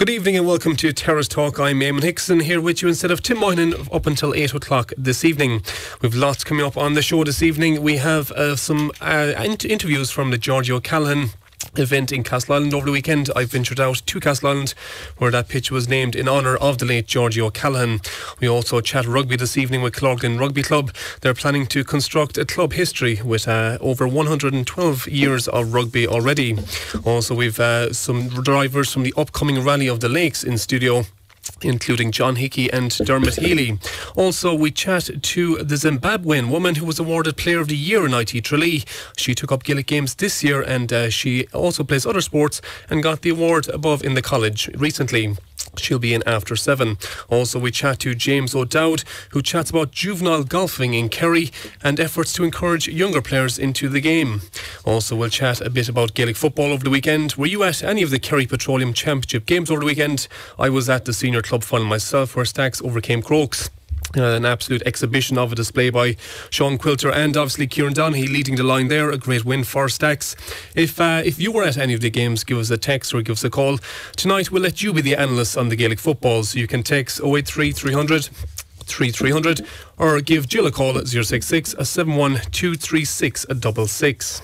Good evening and welcome to Terrace Talk. I'm Eamon Hickson here with you instead of Tim Moynihan up until 8 o'clock this evening. We've lots coming up on the show this evening. We have uh, some uh, interviews from the Georgie O'Callaghan event in Castleisland over the weekend. I ventured out to Castleisland where that pitch was named in honour of the late Georgie O'Callaghan. We also chat rugby this evening with Killorglin Rugby Club. They're planning to construct a club history with uh, over 112 years of rugby already. Also, we've uh, some drivers from the upcoming Rally of the Lakes in studio including John Hickey and Dermot Healy. Also, we chat to the Zimbabwean woman who was awarded Player of the Year in IT Tralee. She took up Gaelic Games this year and uh, she also plays other sports and got the award above in the college recently. She'll be in after seven. Also, we chat to James O'Dowd, who chats about juvenile golfing in Kerry and efforts to encourage younger players into the game. Also, we'll chat a bit about Gaelic football over the weekend. Were you at any of the Kerry Petroleum Championship games over the weekend? I was at the senior club final myself, where Stacks overcame Crokes. Uh, an absolute exhibition of a display by Sean Quilter and obviously Kieran Donaghy leading the line there. A great win for Stacks. If uh, if you were at any of the games, give us a text or give us a call. Tonight we'll let you be the analyst on the Gaelic football, so you can text 083 300 3300 or give Jill a call at 066 71 236 66.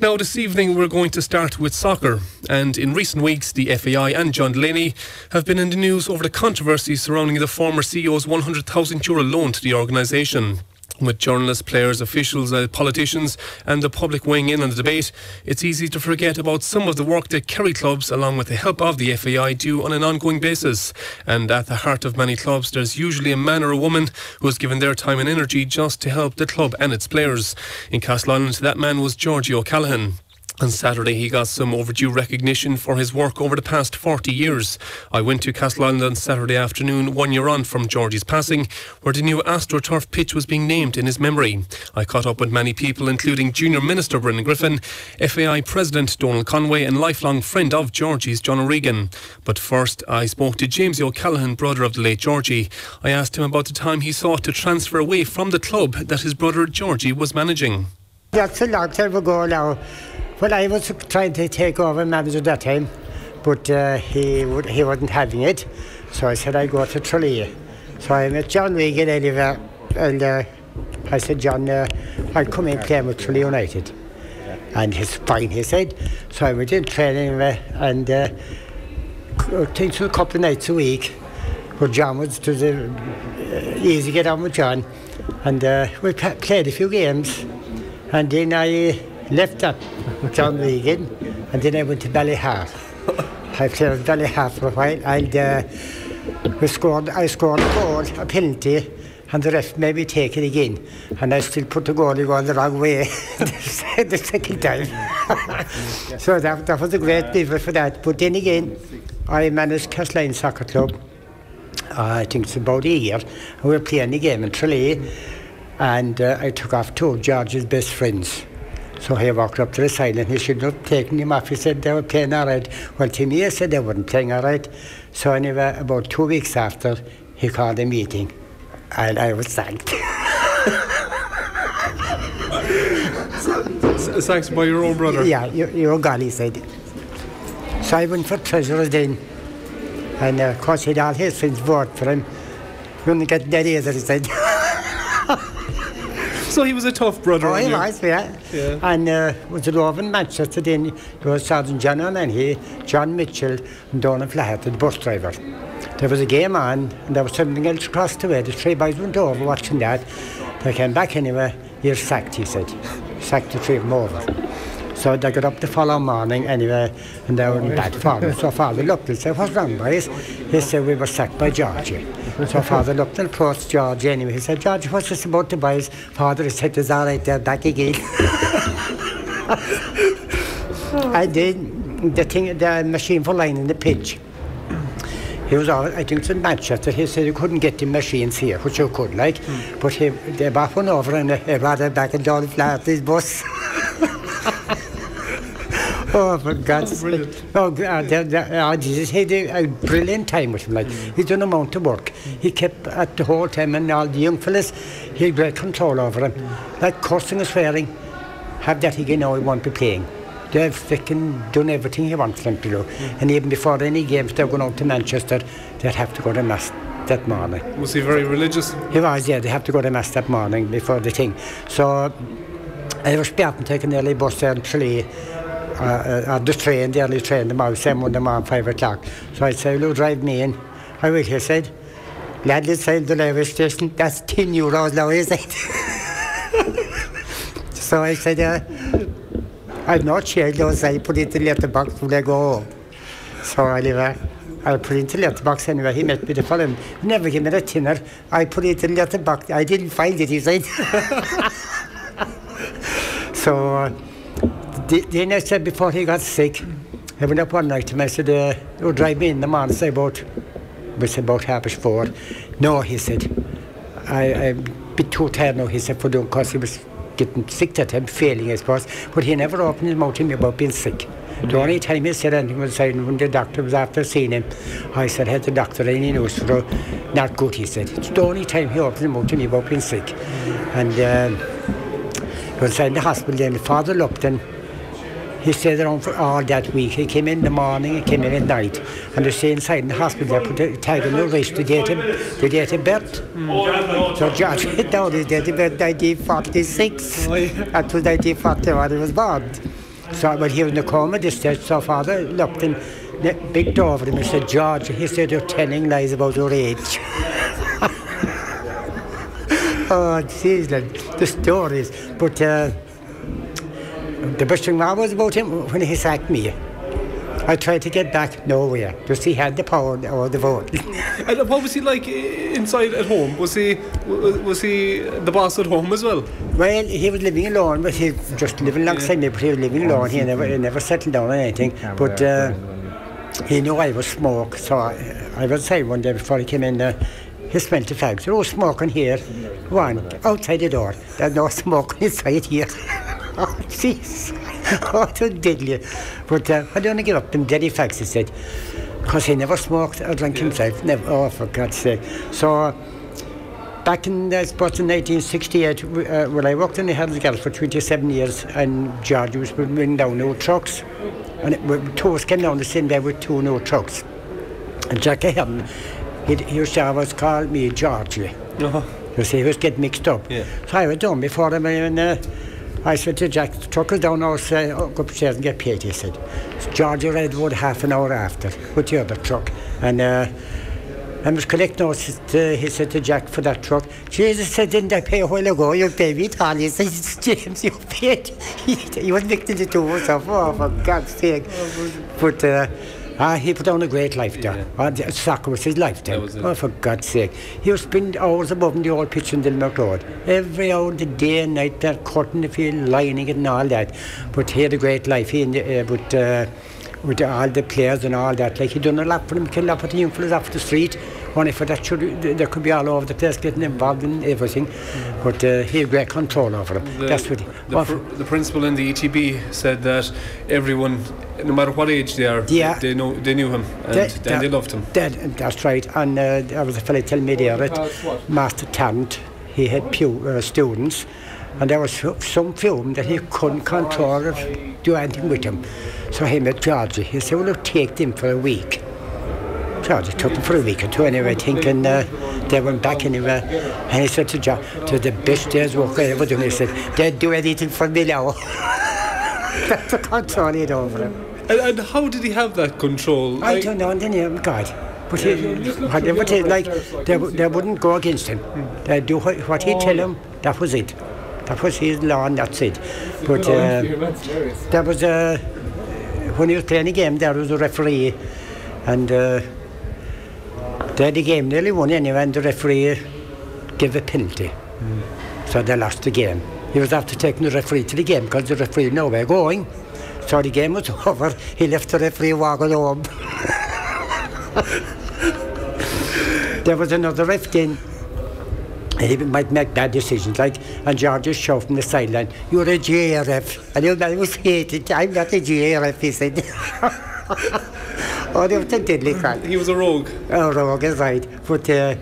Now, this evening we're going to start with soccer. And in recent weeks, the FAI and John Delaney have been in the news over the controversy surrounding the former CEO's 100,000 euro loan to the organisation with journalists, players, officials, uh, politicians, and the public weighing in on the debate, it's easy to forget about some of the work that Kerry clubs, along with the help of the FAI, do on an ongoing basis. And at the heart of many clubs, there's usually a man or a woman who has given their time and energy just to help the club and its players. In Castleisland, that man was Georgie O'Callaghan. On Saturday, he got some overdue recognition for his work over the past 40 years. I went to Castleisland on Saturday afternoon, one year on from Georgie's passing, where the new AstroTurf pitch was being named in his memory. I caught up with many people, including Junior Minister Brendan Griffin, FAI President Donal Conway, and lifelong friend of Georgie's John O'Regan. But first, I spoke to James O'Callaghan, brother of the late Georgie. I asked him about the time he sought to transfer away from the club that his brother Georgie was managing. That's a long time ago now. Well, I was trying to take over manager that time, but uh, he would, he wasn't having it. So I said I'd go to Tralee. So I met John Regan anyway, and uh, I said, John, uh, I'll come in play with Tralee United. And he's fine, he said. So I went in training and uh, things a couple of nights a week. But John was to the, uh, easy to get on with John. And uh, we played a few games. And then I left that John Regan and then I went to Ballyhart. I played at Ballyhart for a while and uh, we scored, I scored a goal, a penalty, and the ref made me take it again. And I still put the goalie on the wrong way the second time. so that, that was a great beaver for that. But then again, I managed Castline Soccer Club. Uh, I think it's about a year. We were playing a game in Tralee. And uh, I took off two of George's best friends. So he walked up to the side and he should have taken him off. He said they were playing all right. Well, he said they weren't playing all right. So anyway, about two weeks after, he called a meeting and I was thanked. thanks by your own brother? Yeah, your, your golly said. So I went for treasurer then. And uh, of course, he had all his friends vote for him. Wouldn't get dead either, he said. So he was a tough brother. Oh, he was, yeah. yeah. And uh, was it over in Manchester then? There was Sergeant John and he, John Mitchell, and Donald Flaherty, the bus driver. There was a game on, and there was something else across the way. The three boys went over watching that. They came back anyway. You're sacked, he said. Sacked the three of them over. So they got up the following morning anyway, and they were in bad form. So father looked and said, what's wrong, boys? He said, we were sacked by Georgie. So father looked and approached George anyway. He said, George, what's this about the boys? Father said, it's all right, they're back again. I did the thing, the machine for lining the pitch. He was all, I think it's in Manchester. He said he couldn't get the machines here, which you could, like. Mm. But he, they brought one over and they brought it back and John Flaherty's bus. Oh, for God's sake. Oh, uh, the, the, uh, Jesus had a, a brilliant time with him. Like, mm. He's done a amount of work. Mm. He kept at the whole time, and all the young fellas, he had great control over them. Mm. Like cursing and swearing, have that again now, he won't be playing. they've fucking done everything he wants them to do. And even before any games, they're going out to Manchester, they'd have to go to Mass that morning. Was he very religious? He was, yeah, they have to go to Mass that morning before the thing. So I was spjärten taken early bus there in Tralee. Uh, the train, the early train, the mouse, same the mom, five o'clock. So I said, you drive me in? I will, he said. Lad, let's the railway station, that's 10 euros now, is it? so I said, uh, I'm not sure, those I put it in the letterbox when I go home. So I leave I put it in the letterbox anyway. He met me the following. Never gave me a tinner. I put it in the letterbox. I didn't find it, he said. so uh, the, then I said before he got sick, I went up one night to him. I said, uh, "You drive me in the morning." Say about, was about half past four. No, he said. I, I'm a bit too tired now. He said for doing because he was getting sick that time, failing, I suppose. But he never opened his mouth to me about being sick. The only time he said anything was saying when the doctor was after seeing him, I said, had the doctor any news for her? Not good, he said. It's the only time he opened his mouth to me about being sick. And um, he was in the hospital then, the Father Lupton, he stayed around for all that week. He came in the morning, he came in at night. And they stay inside in the hospital, they put a tag on the wrist to date him, the date of birth. Mm. So George hit down his date of birth 1946. Oh, yeah. That was 1941 he was born. So when he was in the coma this stage, so father looked in the big door over him and said, George, he said, you're telling lies about your age. oh, jeez, the stories. But uh, the best thing now was about him when he sacked me. I tried to get back nowhere. Just he had the power or the vote. and what was he like inside at home? Was he was he the boss at home as well? Well, he was living alone, but he just living alongside yeah. me. But he was living alone. He never he never settled down or anything. But uh, he knew I was smoke, so I, I was say one day before he came in. Uh, he smelled the fags. Oh, smoking here. One outside the door. There's no smoke inside here. Oh, jeez. oh, it was deadly. But uh, I don't give up them deadly facts, he said. Because he never smoked or drank yeah. himself. Never. Oh, for God's sake. So, back in, I suppose, in 1968, uh, well, I worked in the Hells Girls for 27 years, and George was bringing down new trucks. And it, two us came down the same day with two new trucks. And Jack Ahern, he, he used to always call me Georgie. Uh-huh. You see, he was getting mixed up. Yeah. So I was done before him, and uh, I said to Jack, the truck is down, I'll say, oh, go upstairs and get paid, he said. Georgie Redwood half an hour after with the other truck. And uh, I was collecting notes, he said to Jack for that truck. Jesus said, didn't I pay a while ago? You paid me, all. He said, James, you paid. He, was victim to two himself. Oh, for God's sake. But uh, Ah, he put on a great life there. Yeah. Ah, soccer was his life there. Oh, for God's sake. He was spending hours above in the old pitch in Dilmouth Road. Every hour, the day and night, there, cutting the field, lining it and all that. But he had a great life. He, uh, but, uh, with all the players and all that. Like he done a lot for them, killed a lot of the young fellas off the street. Only for that, should, there could be all over the place getting involved in everything. Mm. But uh, he had great control over them. The, That's what he, the, pr- the principal in the ETB said that everyone, no matter what age they are, yeah, they know they knew him and, that, and that, they loved him. That, that's right. And uh, there was a fellow telling me there that Master Tarrant, he had pew, uh, students, and there was some film that he couldn't control or do anything with him. So he met Georgie. He said, well, take them for a week. Georgie took them for a week or two anyway, thinking uh, they went back anyway. And he said to George, to the best day's work I ever done. He said, they'd do anything for me now. That's the control he had over him. And, and, how did he have that control? I like, don't know, and then God. But he, whatever they, like, they, they wouldn't go against him. They'd do what, what he'd tell them, that was it. That was his law and that's it. But uh, there was a when he was playing a game, there was a referee, and uh, they had the game nearly won anyway, and the referee gave a penalty. Mm. So they lost the game. He was after taking the referee to the game because the referee knew where going. So the game was over. He left the referee walking home. there was another ref then he might make bad decisions. Like, and George just showed from the sideline, you're a JRF. And man was hated. I'm not a JRF, he said. oh, they were a deadly crack. He was a rogue. A rogue, is right. But uh,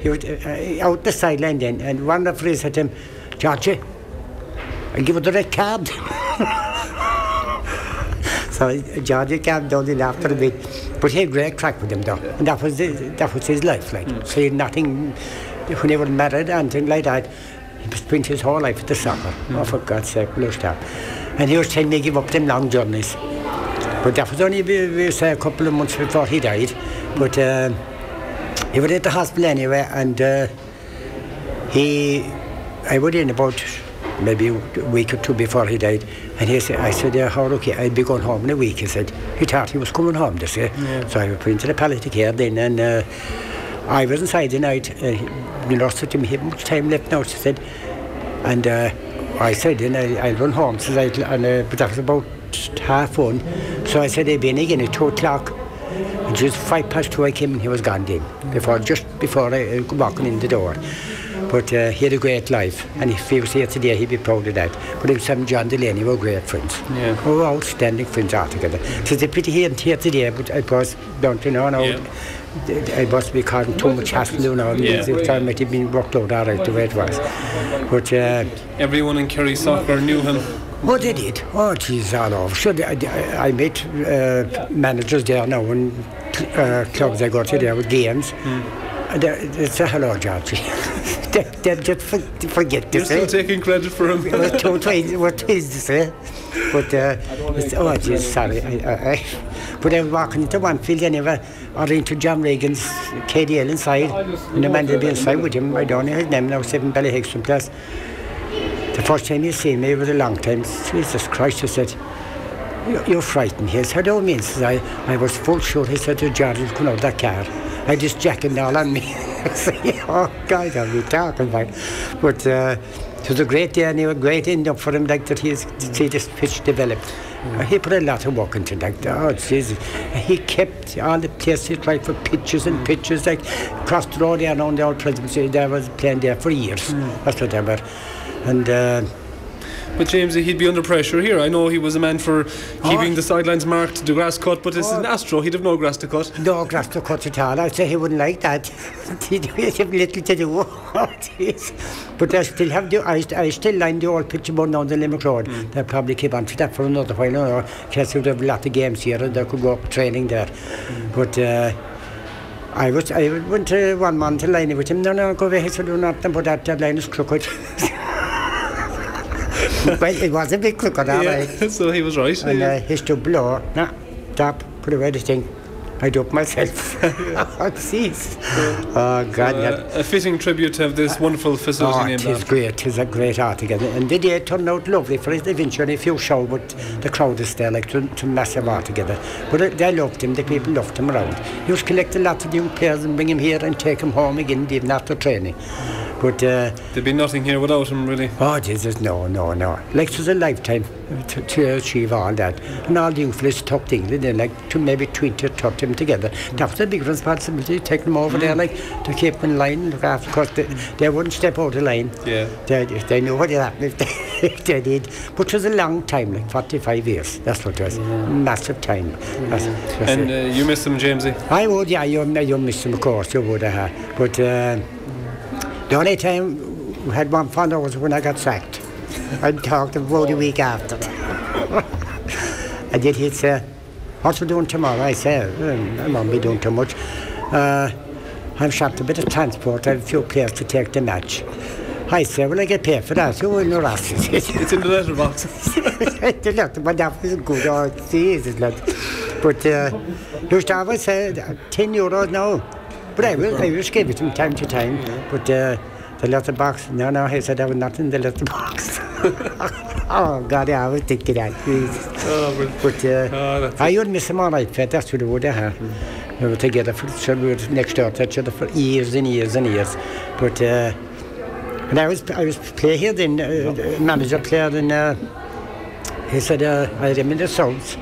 he was uh, out the sideline then, and one of the said to him, George, I'll give you the red card. So George calmed down, he laughed a bit. But he had great crack with him though. And that was, that was his life, like. Mm. So he had nothing, when he was married, anything like that, he spent his whole life at the soccer. Mm. Oh, for God's sake, will stop. And he was telling me to give up them long journeys. But that was only we, say, a couple of months before he died. But uh, he was at the hospital anyway, and uh, he, I went in about maybe a week or two before he died, and he said, I said, yeah, how okay, I'd be going home in a week. He said, he thought he was coming home this year. Yeah. So I went into the palliative care then, and uh, I was inside the night. Uh, the nurse said to me, he had much time left now, she said. And uh, I said, then I, I'll run home. I, and, uh, but that was about half one. So I said, I'll be in again at two o'clock. And just five past two I came and he was gone then, before, just before I uh, walking in the door. But uh, he had a great life, and if he was here today, he'd be proud of that. But himself and John Delaney were great friends. Yeah. We were outstanding friends altogether. So it's a pity he isn't here today, but I was, don't you know, now, yeah. I must be causing too much hassle now. Yeah. The time might have been worked out all right the way it was. But uh, everyone in Kerry soccer knew him. Oh, they did. Oh, geez, all over. So I, I, I met uh, managers there now and uh, clubs I go to there with games. Mm. It's a hello, Georgie. they, just forget to You're say. still taking credit for him. we're, too, we're pleased to say. But, uh, oh, geez, sorry. I, I, I, but I was walking into one field anyway, or into John Regan's KDL inside, and the man that be inside with him, I don't know his name now, Seven Belly from Place. The first time he seen me it was a long time. Jesus Christ, he said, you're frightened. He said, oh, don't mean, I, I was full sure, he said to George, come out of that car. I just jacking all on me. say, oh, God, I'll be talking about. But uh, it was a great day and a great end up for him, like that he's, see this pitch developed. Mm. He put a lot of work into that. Oh, Jesus. He kept all the places right for pitches and pitches, like across the road there around the old presidency. There was playing there for years. Mm. That's what they were. And uh, but James, he'd be under pressure here. I know he was a man for keeping oh. the sidelines marked, the grass cut, but this oh. is an Astro. He'd have no grass to cut. No grass to cut at all. I'd say he wouldn't like that. He'd have little to do. Oh, but I still have the, I, I still line the old pitch about down the Limerick Road. Mm. They'll probably keep on to that for another while. No, because we have a lot of games here and they could go up training there. Mm. But uh, I was I went to one man to line with him. No, no, go away. He said, do not but that, that line is crooked. well, it was a big crocodile. Yeah, right? so he was right. And uh, he stood below. Nah, stop, put away the thing. I do it myself. oh, jeez. Oh, God. Uh, a fitting tribute to have this wonderful facility oh, named it is great. It is a great art again. And the day turned out lovely for it eventually. A few show, but the crowd is there, like, to, to massive art together. But they loved him. The people loved him around. He was collecting lots of young players and bring him here and take him home again, even after training. But uh, there'd be nothing here without him, really. Oh Jesus, no, no, no. Like it was a lifetime to, to achieve all that, and all the young fellas tucked England in, like to maybe twenty or thirty them together. That was a big responsibility, Take them over mm. there, like to keep them in line, look after, because they, they wouldn't step out of line. Yeah. They, they knew what happened if they, if they did. But it was a long time, like forty-five years. That's what it was. Yeah. Massive time. That's, that's and uh, you miss them, Jamesy? I would, yeah. You, you miss them, of course. You would, uh, but. Uh, the only time we had one fun was when I got sacked. I talked about a week after. I did he'd say, what are you doing tomorrow? I said, mm, I won't be doing too much. Uh, I've shopped a bit of transport, I have a few players to take the match. I said, will I get paid for that? You will know that. it's in the letterbox. the letter, but that was good. Oh, Jesus, lad. But uh, to always 10 euros now. But I will, I will give it from time to time. But uh, the letterbox, no, no, he said I was not in the letterbox. oh, God, yeah, I was thinking that. Oh, but uh, oh, I would miss him all right, but that's what I would have. Mm. We were together for, so we were next door to each other for years and years and years. But uh, when I was, I was playing here then, uh, manager player, and uh, he said, uh, I had him in the south.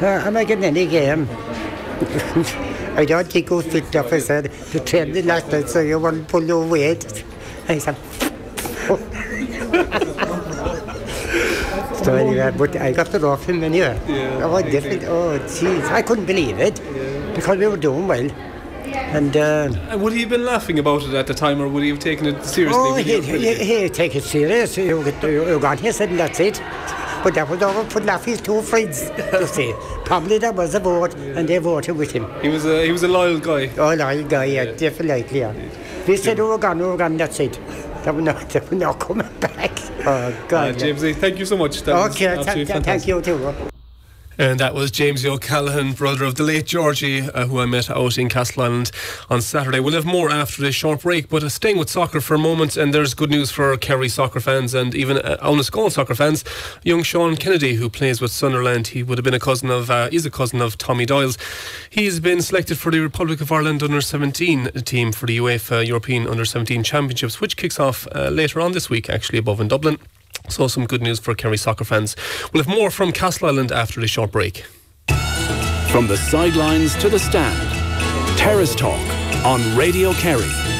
Uh, am I getting any game? I don't think who's fit enough. I said, to train the last night, so you want to pull your weight. I said, so anyway, but I got it off him anyway. Yeah, oh, different. Oh, jeez. I couldn't believe it yeah. because we were doing well. And uh, would he have been laughing about it at the time, or would he have taken it seriously? Oh, he, he, he, he take it serious. You, you, you got here, said, that's it. But that was over putting off his two friends, to say. Probably that was a vote, and they voted with him. He was a he was a loyal guy. Oh, loyal guy, yeah, definitely, yeah. They said, oh, we're gone, oh, we're gone, that's it. They were not, they were not coming back. Oh, God. Uh, James, yeah. thank you so much. That okay, th- th- thank you too. And that was James O'Callaghan, brother of the late Georgie, uh, who I met out in Castleisland on Saturday. We'll have more after this short break, but uh, staying with soccer for a moment, and there's good news for Kerry soccer fans and even uh, Annascaul soccer fans. Young Sean Kennedy, who plays with Sunderland, he would have been a cousin of, uh, is a cousin of Tommy Doyle's. He's been selected for the Republic of Ireland under 17 team for the UEFA European Under 17 Championships, which kicks off uh, later on this week, actually, above in Dublin. So, some good news for Kerry soccer fans. We'll have more from Castleisland after the short break. From the sidelines to the stand, Terrace Talk on Radio Kerry.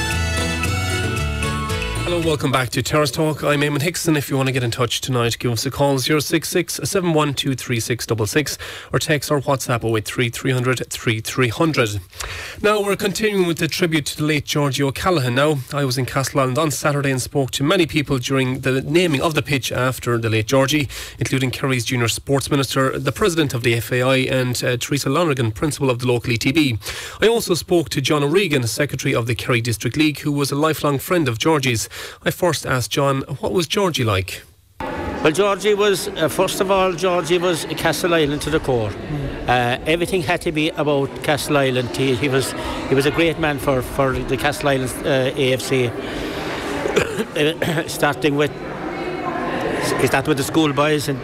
Hello, welcome back to Terrace Talk. I'm Eamon Hickson. If you want to get in touch tonight, give us a call 066 712 3666 or text or WhatsApp 083 300 3300. Now, we're continuing with the tribute to the late Georgie O'Callaghan. Now, I was in Castleisland on Saturday and spoke to many people during the naming of the pitch after the late Georgie, including Kerry's Junior Sports Minister, the President of the FAI, and uh, Teresa Lonergan, Principal of the local ETB. I also spoke to John O'Regan, Secretary of the Kerry District League, who was a lifelong friend of Georgie's. I first asked John, what was Georgie like? Well, Georgie was, uh, first of all, Georgie was Castleisland to the core. Mm. Uh, everything had to be about Castleisland. He, he, was he was a great man for, for the Castleisland uh, AFC. starting with he started with the schoolboys and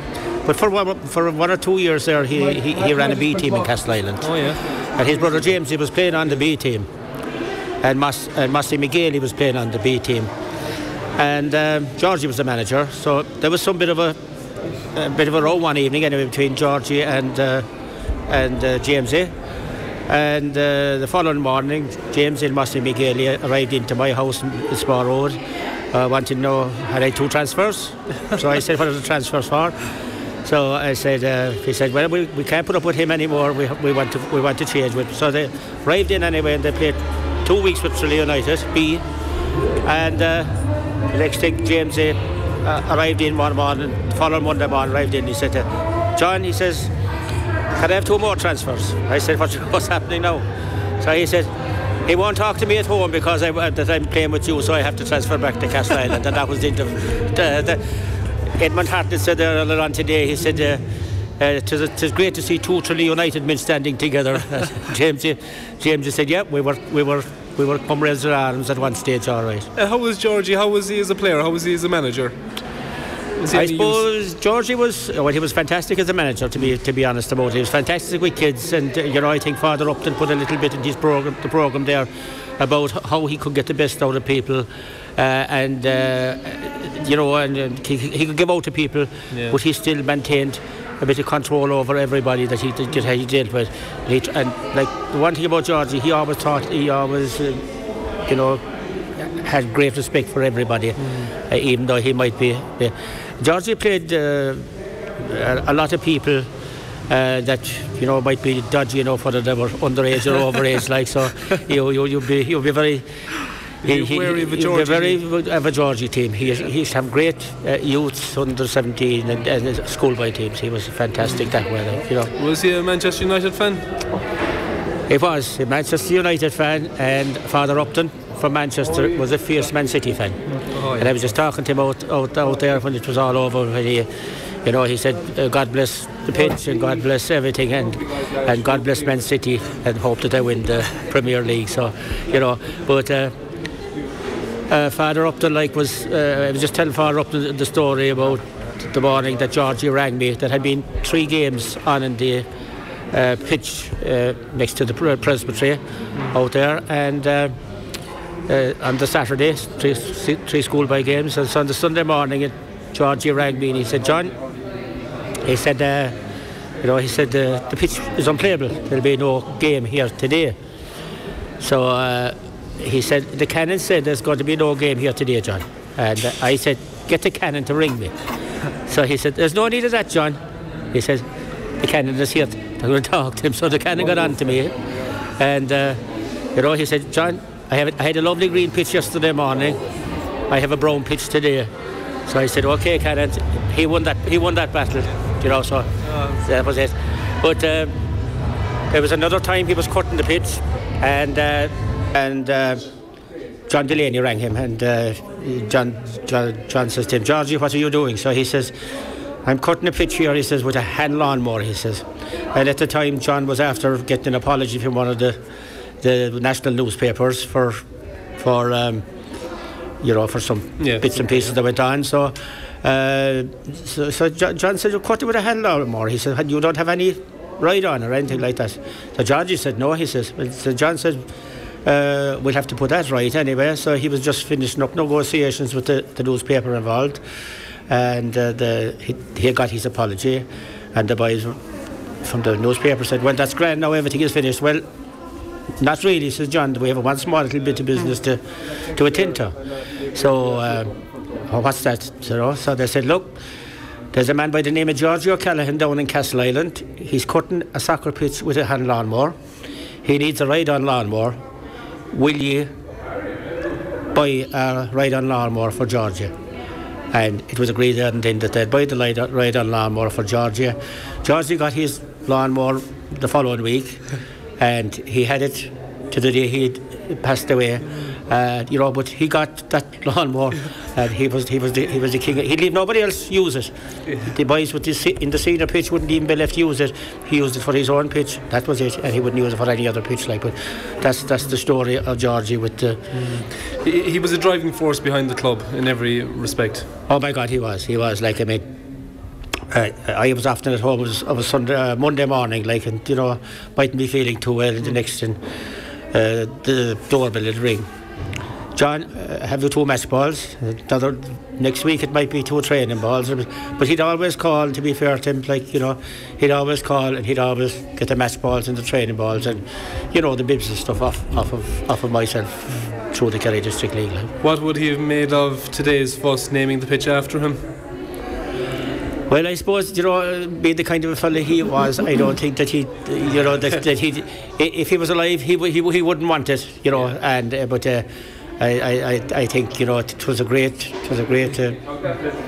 but for one, for one or two years there he, he, he ran a B team in Castleisland. Oh yeah. And his brother James he was playing on the B team. And Mas, and Massey McGill he was playing on the B team and um, Georgie was the manager. So there was some bit of a, a bit of a row one evening anyway between Georgie and uh, and uh, Jamesy. And uh, the following morning, James and Master Miguel arrived into my house in Spa Road. Uh, wanted to know had I two transfers. so I said, "What are the transfers for?" So I said, uh, he said, well, we, we can't put up with him anymore. We, we want to we want to change with. So they arrived in anyway, and they played two weeks with Tralee United B, and uh, the next thing, James uh, arrived in one morning, the following Monday morning, arrived in. He said, to, John, he says, can I have two more transfers? I said, what's, what's happening now? So he said, he won't talk to me at home because I, that I'm playing with you, so I have to transfer back to Castleisland. and that was the, the, the Edmund Hartnett said there earlier on today, he said, uh, uh, it, was, it was great to see two Tralee United men standing together. James, James said, "Yeah, we were, we were we were comrades in arms at one stage, all right. Uh, how was Georgie? How was he as a player? How was he as a manager? I suppose use? Georgie was well. He was fantastic as a manager, to be to be honest about it. He was fantastic with kids, and uh, you know I think Father Upton put a little bit in his program, the program there, about how he could get the best out of people, uh, and uh, you know, and, and he, he, could give out to people, yeah. but he still maintained a bit of control over everybody that he, that he dealt with. And, he, and like the one thing about Georgie, he always thought he always, uh, you know, had great respect for everybody, mm. uh, even though he might be. Uh, Georgie played uh, a, a, lot of people. Uh, that you know might be dodgy enough whether they were underage or overage like so you you you'll be you'll be very he, he, a Georgie very of Georgie team. He, he used to have great uh, youths under 17 and, and schoolboy teams. He was fantastic that way. You know. Was he a Manchester United fan? He was a Manchester United fan, and Father Upton from Manchester oh, yeah. was a fierce Man City fan. Oh, yeah. And I was just talking to him out, out, out there when it was all over. When he, you know, he said, uh, "God bless the pitch and God bless everything, and and God bless Man City, and hope that they win the Premier League." So, you know, but. Uh, uh, Father Upton like was uh, I was just telling Father Upton the story about the morning that Georgie rang me. That had been three games on in the uh, pitch uh, next to the presbytery out there. And uh, uh, on the Saturday three, three schoolboy games. And so on the Sunday morning Georgie rang me and he said John he said you know he said the pitch is unplayable. There'll be no game here today. So he said, the canon said there's going to be no game here today, John. And I said, get the canon to ring me. So he said, there's no need of that, John. He says, the canon is here. I'm going to talk to him. So the canon got on to me. And, uh, you know, he said, John, I, have, I had a lovely green pitch yesterday morning. I have a brown pitch today. So I said, okay, Karen. He won that. He won that battle. You know, so that was it. But uh, there was another time he was cutting the pitch, and uh, and uh, John Delaney rang him, and uh, John, John John says to him, Georgie, what are you doing? So he says. I'm cutting a pitch here, he says, with a hand lawnmower, he says. And at the time, John was after getting an apology from one of the, the national newspapers for, for um, you know, for some Yeah. bits and pieces that went on. So, uh, so, so John said, you cut it with a hand lawnmower. He said, you don't have any ride on or anything like that. So Georgie said, no, he says. So John said, uh, we'll have to put that right anyway. So he was just finishing up negotiations with the, the newspaper involved. And uh, the, he, he got his apology. And the boys from the newspaper said, well, that's grand, now everything is finished. Well, not really, says John. We have one small little bit of business to, to attend to. So, uh, oh, what's that? So they said, look, there's a man by the name of George O'Callaghan down in Castleisland. He's cutting a soccer pitch with a hand lawnmower. He needs a ride-on lawnmower. Will you buy a ride-on lawnmower for Georgia? And it was agreed then then that they'd buy the ride- ride-on lawnmower for Georgia. Georgia got his lawnmower the following week, and he had it to the day he passed away. Uh, you know, but he got that lawnmower, and he was he was the, he was the king. He'd leave nobody else use it. The boys with the in the senior pitch wouldn't even be left to use it. He used it for his own pitch. That was it, and he wouldn't use it for any other pitch. Like, but that's that's the story of Georgie with the. He, he was a driving force behind the club in every respect. Oh my God, he was. He was like I mean. I, I was often at home of a Sunday, uh, Monday morning, like, and you know, mightn't be feeling too well. And the next thing, uh, the doorbell would ring. John, uh, have you two match balls? The other, next week it might be two training balls. But he'd always call, to be fair to him, like, you know, he'd always call and he'd always get the match balls and the training balls and, you know, the bibs and stuff off, off, of, off of myself through the Kerry District League. Like. What would he have made of today's fuss naming the pitch after him? Well, I suppose you know, being the kind of a fella he was, I don't think that he, you know, that, that he, if he was alive, he he, he wouldn't want it, you know. And uh, but uh, I, I, I- think you know it was a great, it was a great uh,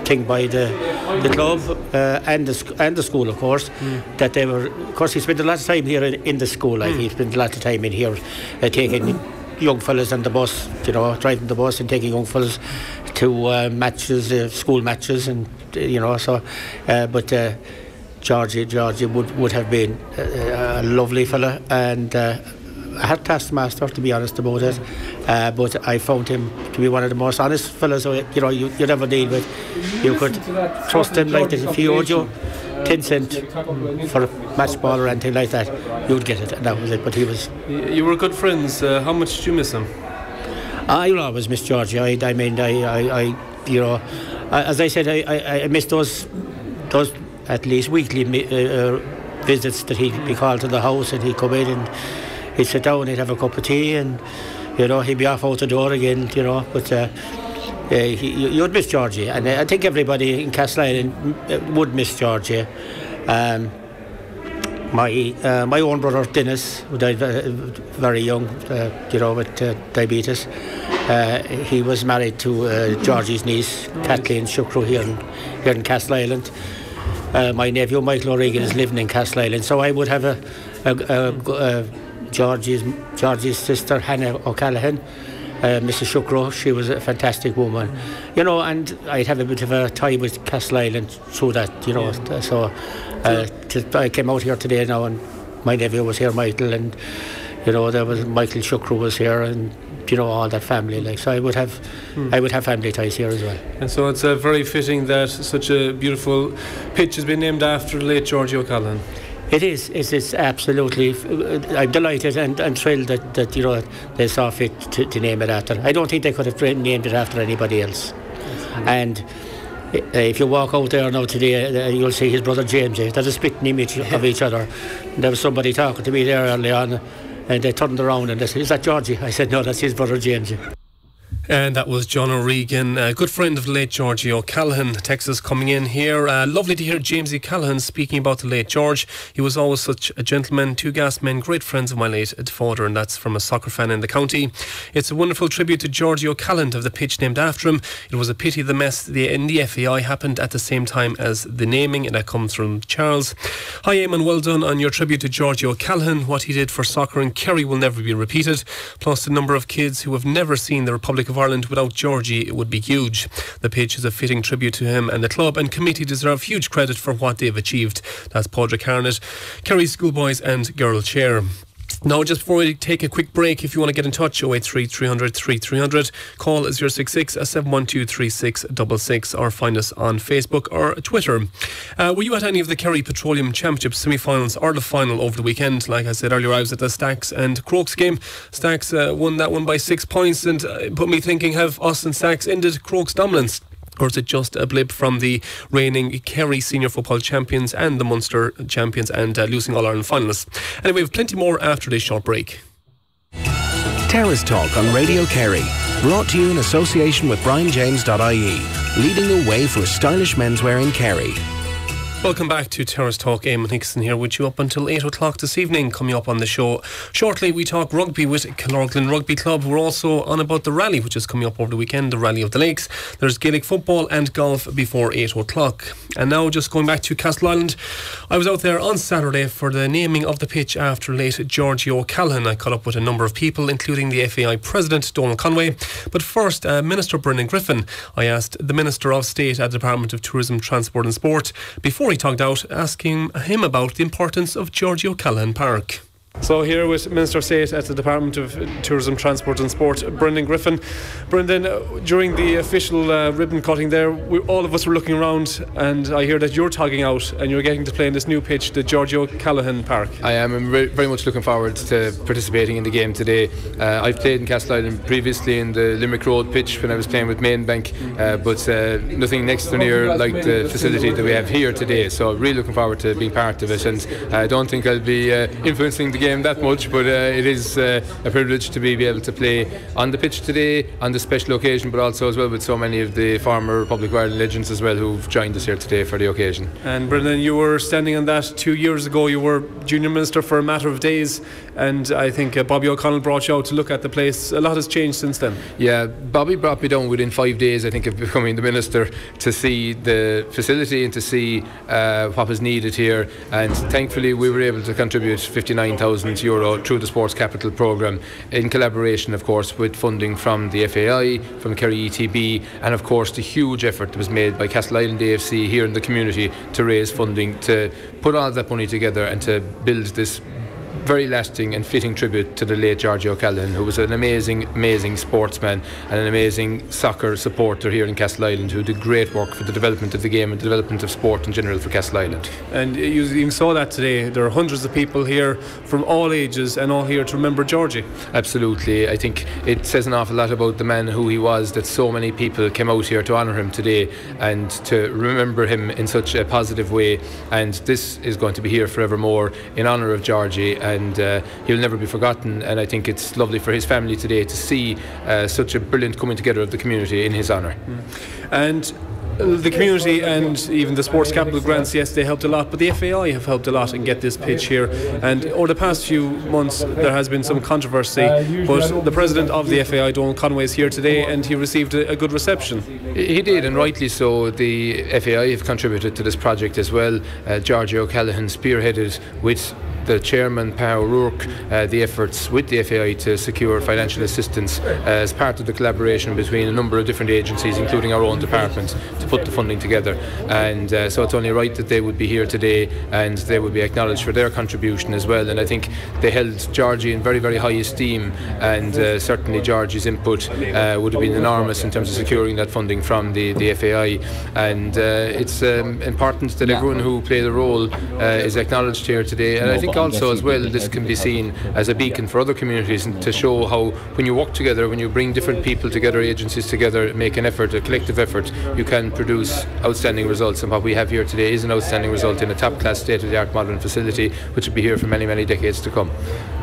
thing by the the club uh, and the and the school, of course, that they were. Of course, he spent a lot of time here in, in the school. Like he spent a lot of time in here, uh, taking young fellas on the bus, you know, driving the bus and taking young fellas to uh, matches, uh, school matches, and uh, you know, so. But Georgie, Georgie would would have been uh, a lovely fella, and I had taskmaster to be honest about it. Uh, but I found him to be one of the most honest fellas uh, you know you you ever deal with. You could trust him like that. If he owed you ten cent for a match ball or anything like that, you'd get it, and that was it. But he was You were good friends. Uh, how much did you miss him? I will always miss Georgia. I, I mean, I, I, I, you know, I- as I said, I, I, I miss those, those at least weekly uh, uh, visits that he'd be called to the house and he'd come in and he'd sit down, he'd have a cup of tea and, you know, he'd be off out the door again, you know, but. Uh, uh, he, you- you'd miss Georgie, and I think everybody in Castleisland uh, would miss Georgie. Um, my uh, my own brother Dennis, who died very young, uh, you know, with uh, diabetes. Uh, he was married to uh, Georgie's niece, Kathleen Shukru, here in, here in Castleisland. Uh, my nephew Michael O'Regan is living in Castleisland, so I would have a, a, a, a Georgie's Georgie's sister Hannah O'Callaghan. Uh, Mrs. Shukro, she was a fantastic woman, you know, and I'd have a bit of a tie with Castleisland through that, you know. So uh, t- I came out here today now, and my nephew was here, Michael, and you know there was Michael Shukro was here, and you know all that family. Like so, I would have, I would have family ties here as well. And so it's uh, very fitting that such a beautiful pitch has been named after the late george O'Callaghan. It is. It is absolutely. I'm delighted and, and thrilled that, that you know they saw fit to, to name it after. I don't think they could have named it after anybody else. And uh, if you walk out there now today, uh, you'll see his brother James. eh, They're a spitting image of each other. There was somebody talking to me there early on, and they turned around and they said, "Is that Georgie?" I said, "No, that's his brother James." And that was John O'Regan, a good friend of the late Georgie O'Callaghan. Texas coming in here. Uh, lovely to hear James E. Callaghan speaking about the late George. He was always such a gentleman, two gas men, great friends of my late father, and that's from a soccer fan in the county. It's a wonderful tribute to Georgie O'Callaghan of the pitch named after him. It was a pity the mess in the FAI happened at the same time as the naming, and that comes from Charles. Hi, Eamon, well done on your tribute to Georgie O'Callaghan. What he did for soccer in Kerry will never be repeated. Plus, the number of kids who have never seen the Republic of Ireland without Georgie it would be huge. The pitch is a fitting tribute to him, and the club and committee deserve huge credit for what they've achieved. That's Padraig Harnett, Kerry schoolboys and girl chair. Now, just before we take a quick break, if you want to get in touch, 083 300 3300, call 066 712 3666 or find us on Facebook or Twitter. Uh, were you at any of the Kerry Petroleum Championship semi finals or the final over the weekend? Like I said earlier, I was at the Stacks and Crokes game. Stacks uh, won that one by six points and uh, put me thinking have us and Stacks ended Crokes' dominance? Or is it just a blip from the reigning Kerry senior football champions and the Munster champions and uh, losing All Ireland finalists? Anyway, we have plenty more after this short break. Terrace Talk on Radio Kerry. Brought to you in association with BrianJames.ie, leading the way for stylish menswear in Kerry. Welcome back to Terrace Talk. Eamon Hickson here with you up until 8 o'clock this evening. Coming up on the show shortly, we talk rugby with Killorglin Rugby Club. We're also on about the rally, which is coming up over the weekend, the Rally of the Lakes. There's Gaelic football and golf before 8 o'clock. And now, just going back to Castleisland, I was out there on Saturday for the naming of the pitch after late Georgie O'Callaghan. I caught up with a number of people, including the FAI President, Donal Conway. But first, uh, Minister Brendan Griffin. I asked the Minister of State at the Department of Tourism, Transport and Sport before he talked out asking him about the importance of Georgie O'Callaghan Park. So here with Minister State at the Department of Tourism, Transport and Sport, Brendan Griffin. Brendan, uh, during the official uh, ribbon cutting there, we, all of us were looking around and I hear that you're tugging out and you're getting to play in this new pitch, the Georgie O'Callaghan Park. I am I'm very much looking forward to participating in the game today. Uh, I've played in Castleisland previously in the Limerick Road pitch when I was playing with Mainbank, uh, but uh, nothing next to near like the facility that we have here today. So really looking forward to being part of it and I don't think I'll be uh, influencing the game that much, but uh, it is uh, a privilege to be, be able to play on the pitch today on this special occasion, but also as well with so many of the former Republic of Ireland legends as well who've joined us here today for the occasion. And Brendan, you were standing on that two years ago. You were junior minister for a matter of days, and I think uh, Bobby O'Connell brought you out to look at the place. A lot has changed since then. Yeah, Bobby brought me down within five days, I think, of becoming the minister to see the facility and to see uh, what was needed here. And thankfully, we were able to contribute 59,000 euro through the Sports Capital programme in collaboration, of course, with funding from the FAI, from Kerry ETB, and of course the huge effort that was made by Castleisland AFC here in the community to raise funding to put all that money together and to build this very lasting and fitting tribute to the late Georgie O'Callaghan, who was an amazing, amazing sportsman and an amazing soccer supporter here in Castleisland, who did great work for the development of the game and the development of sport in general for Castleisland. And you even saw that today. There are hundreds of people here from all ages and all here to remember Georgie. Absolutely. I think it says an awful lot about the man who he was that so many people came out here to honour him today and to remember him in such a positive way. And this is going to be here forevermore in honour of Georgie and uh, he'll never be forgotten. And I think it's lovely for his family today to see uh, such a brilliant coming together of the community in his honour. Mm. And the community and even the sports capital grants, yes, they helped a lot, but the FAI have helped a lot in get this pitch here. And over the past few months, there has been some controversy, but the president of the FAI, Donal Conway, is here today, and he received a, good reception. He did, and rightly so. The FAI have contributed to this project as well. Uh, Georgie O'Callaghan spearheaded with the chairman, Pa O'Rourke, uh, the efforts with the FAI to secure financial assistance uh, as part of the collaboration between a number of different agencies, including our own department, to put the funding together. And uh, so it's only right that they would be here today and they would be acknowledged for their contribution as well. And I think they held Georgie in very, very high esteem, and uh, certainly Georgie's input would have been enormous in terms of securing that funding from the, the FAI. And it's um, important that everyone who played a role is acknowledged here today. And I think also as well this can be seen as a beacon for other communities and to show how when you work together when you bring different people together agencies together make an effort a collective effort you can produce outstanding results and what we have here today is an outstanding result in a top class state of the art modern facility which will be here for many many decades to come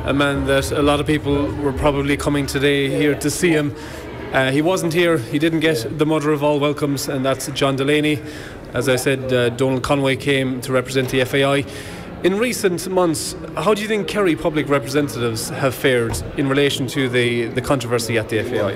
a man that a lot of people were probably coming today here to see him Uh, he wasn't here. He didn't get the mother of all welcomes, and that's John Delaney. As I said, uh, Donal Conway came to represent the FAI. In recent months, how do you think Kerry public representatives have fared in relation to the, the controversy at the FAI?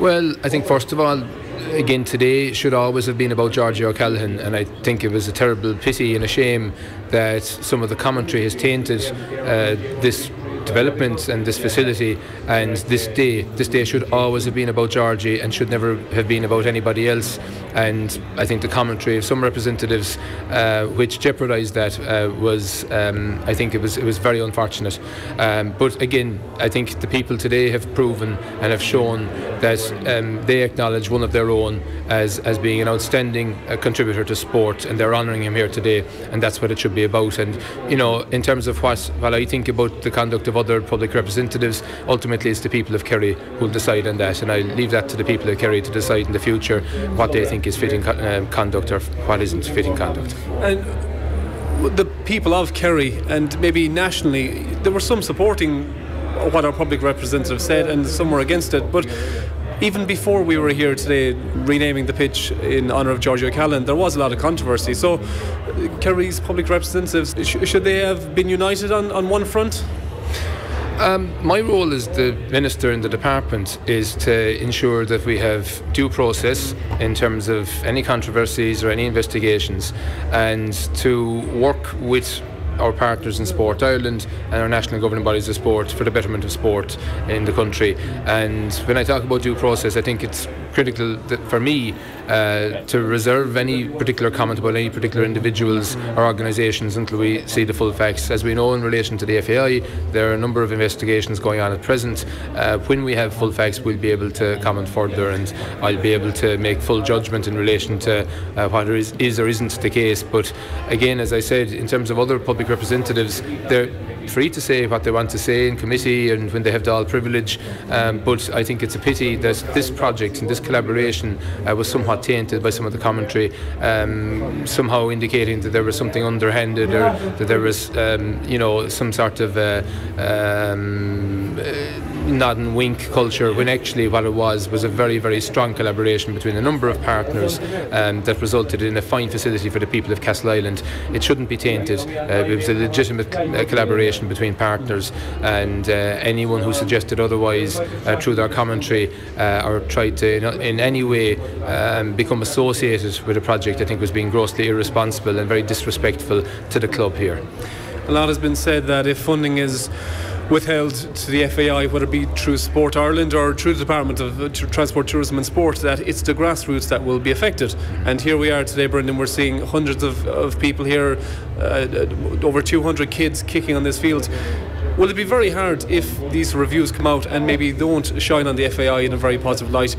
Well, I think first of all, again today should always have been about Georgie O'Callaghan, and I think it was a terrible pity and a shame that some of the commentary has tainted uh, this development and this facility and this day this day should always have been about Georgie and should never have been about anybody else. And I think the commentary of some representatives uh, which jeopardised that uh, was um, I think it was it was very unfortunate. Um, but again I think the people today have proven and have shown that um, they acknowledge one of their own as, as being an outstanding uh, contributor to sport and they're honouring him here today and that's what it should be about. And you know in terms of what, what I think about the conduct of other public representatives ultimately it's the people of Kerry who will decide on that and I leave that to the people of Kerry to decide in the future what they think is fitting um, conduct or what isn't fitting conduct. And the people of Kerry and maybe nationally, there were some supporting what our public representative said and some were against it. But even before we were here today renaming the pitch in honour of Georgie O'Callaghan, there was a lot of controversy. So, Kerry's public representatives, sh- should they have been united on, on one front? Um, my role as the minister in the department is to ensure that we have due process in terms of any controversies or any investigations and to work with our partners in Sport Ireland and our national governing bodies of sport for the betterment of sport in the country. And when I talk about due process, I think it's critical for me uh, to reserve any particular comment about any particular individuals or organisations until we see the full facts. As we know in relation to the FAI, there are a number of investigations going on at present. Uh, when we have full facts, we'll be able to comment further and I'll be able to make full judgment in relation to uh, what is, is or isn't the case. But again, as I said, in terms of other public representatives, they're free to say what they want to say in committee and when they have Dáil privilege. Um, but I think it's a pity that this project and this collaboration uh, was somewhat tainted by some of the commentary, um, somehow indicating that there was something underhanded or that there was, um, you know, some sort of. Uh, um, nod and wink culture when actually what it was was a very very strong collaboration between a number of partners um, that resulted in a fine facility for the people of Castleisland. it shouldn't be tainted uh, it was a legitimate uh, collaboration between partners and uh, anyone who suggested otherwise uh, through their commentary uh, or tried to in, in any way um, become associated with a project I think was being grossly irresponsible and very disrespectful to the club here a lot has been said that if funding is withheld to the FAI, whether it be through Sport Ireland or through the Department of Transport, Tourism and Sport, that it's the grassroots that will be affected. And here we are today, Brendan, we're seeing hundreds of, of people here, uh, over 200 kids kicking on this field. Will it be very hard if these reviews come out and maybe don't shine on the FAI in a very positive light?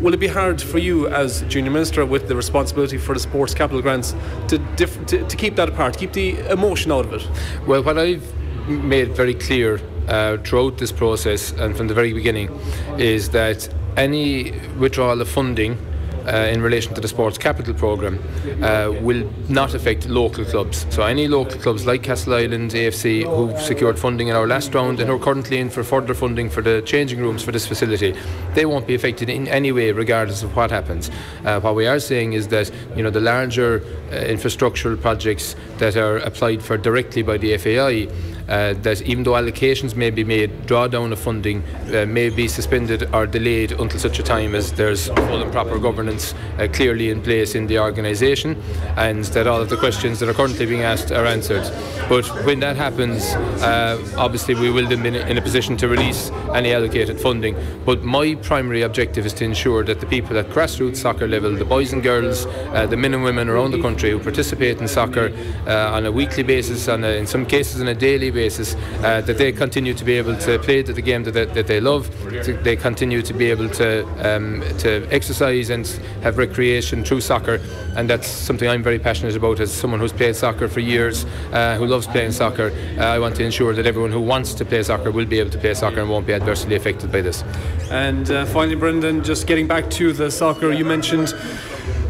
Will it be hard for you as junior minister with the responsibility for the sports capital grants to, diff- to, to keep that apart, keep the emotion out of it? Well, what I've made very clear uh, throughout this process and from the very beginning is that any withdrawal of funding uh, in relation to the sports capital programme uh, will not affect local clubs. So any local clubs like Castleisland AFC who've secured funding in our last round and who are currently in for further funding for the changing rooms for this facility, they won't be affected in any way regardless of what happens. Uh, what we are saying is that you know the larger uh, infrastructural projects that are applied for directly by the FAI uh, that even though allocations may be made, drawdown of funding uh, may be suspended or delayed until such a time as there's full and proper governance uh, clearly in place in the organisation and that all of the questions that are currently being asked are answered. But when that happens, uh, obviously we will then be in a position to release any allocated funding. But my primary objective is to ensure that the people at grassroots soccer level, the boys and girls, uh, the men and women around the country who participate in soccer uh, on a weekly basis, on a, in some cases on a daily basis, uh, that they continue to be able to play the game that, that, that they love, to, they continue to be able to um, to exercise and have recreation through soccer, and that's something I'm very passionate about as someone who's played soccer for years, uh, who loves playing soccer. Uh, I want to ensure that everyone who wants to play soccer will be able to play soccer and won't be adversely affected by this. And uh, finally, Brendan, just getting back to the soccer, you mentioned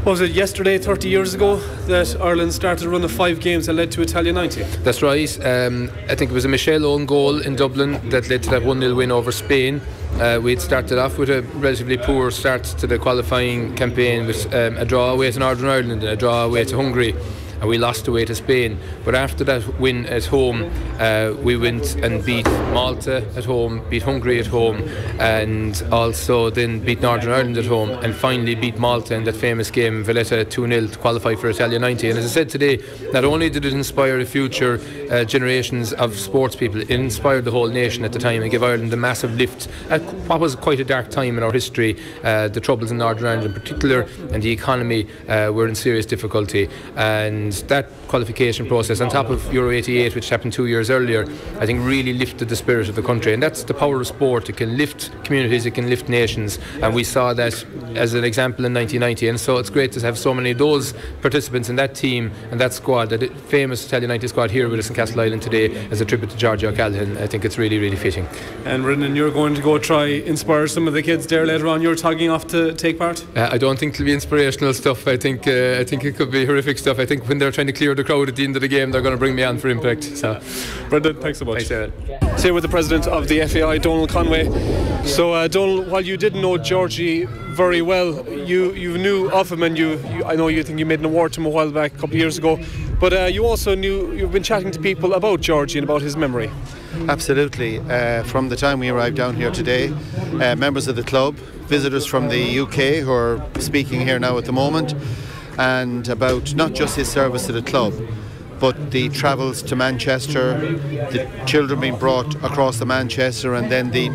was it yesterday, 30 years ago, that Ireland started a run of five games that led to Italia 90? That's right. Um, I think it was a Míchel own goal in Dublin that led to that 1 0 win over Spain. Uh, we'd started off with a relatively poor start to the qualifying campaign with um, a draw away to Northern Ireland and a draw away to Hungary and we lost away to Spain. But after that win at home, uh, we went and beat Malta at home, beat Hungary at home, and also then beat Northern Ireland at home, and finally beat Malta in that famous game Valletta 2 0 to qualify for Italia 90. And as I said today, not only did it inspire the future uh, generations of sports people, it inspired the whole nation at the time and gave Ireland a massive lift at what was quite a dark time in our history. Uh, the troubles in Northern Ireland in particular, and the economy uh, were in serious difficulty. And that qualification process, on top of Euro 88, which happened two years earlier, I think really lifted the spirit of the country. And that's the power of sport. It can lift communities, it can lift nations. And we saw that as an example in 1990. And so it's great to have so many of those participants in that team and that squad, that famous Italia 90 squad here with us in Castleisland today as a tribute to Georgie O'Callaghan. I think it's really, really fitting. And Brendan, you're going to go try inspire some of the kids there later on. You're tagging off to take part. Uh, I don't think it'll be inspirational stuff. I think uh, I think it could be horrific stuff. I think when they're trying to clear the crowd at the end of the game, they're going to bring me on for impact. So, Brendan, thanks so much. Thanks, Evan. Here with the president of the FAI, Donal Conway. So, uh, Donal, while you didn't know Georgie very well, you, you knew of him, and you, you I know you think you made an award to him a while back, a couple of years ago. But uh, you also knew you've been chatting to people about Georgie and about his memory. Absolutely. Uh, from the time we arrived down here today, uh, members of the club, visitors from the UK who are speaking here now at the moment, and about not just his service to the club, but the travels to Manchester, the children being brought across to Manchester, and then the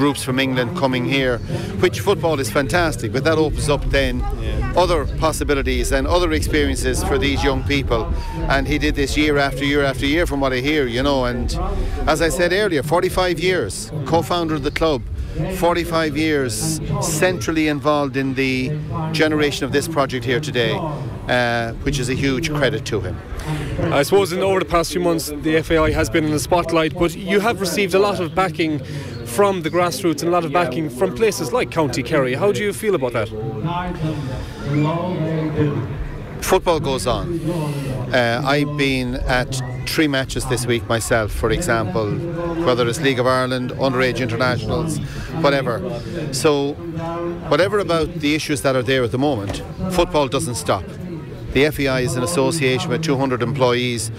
groups from England coming here, which football is fantastic, but that opens up then yeah. other possibilities and other experiences for these young people. And he did this year after year after year, from what I hear, you know. And as I said earlier, 45 years, co founder of the club. 45 years centrally involved in the generation of this project here today, uh, which is a huge credit to him. I suppose in over the past few months the FAI has been in the spotlight, but you have received a lot of backing from the grassroots and a lot of backing from places like County Kerry. How do you feel about that? Football goes on. Uh, I've been at three matches this week myself, for example, whether it's League of Ireland, underage internationals, whatever. So, whatever about the issues that are there at the moment, football doesn't stop. The FAI is an association with 200 employees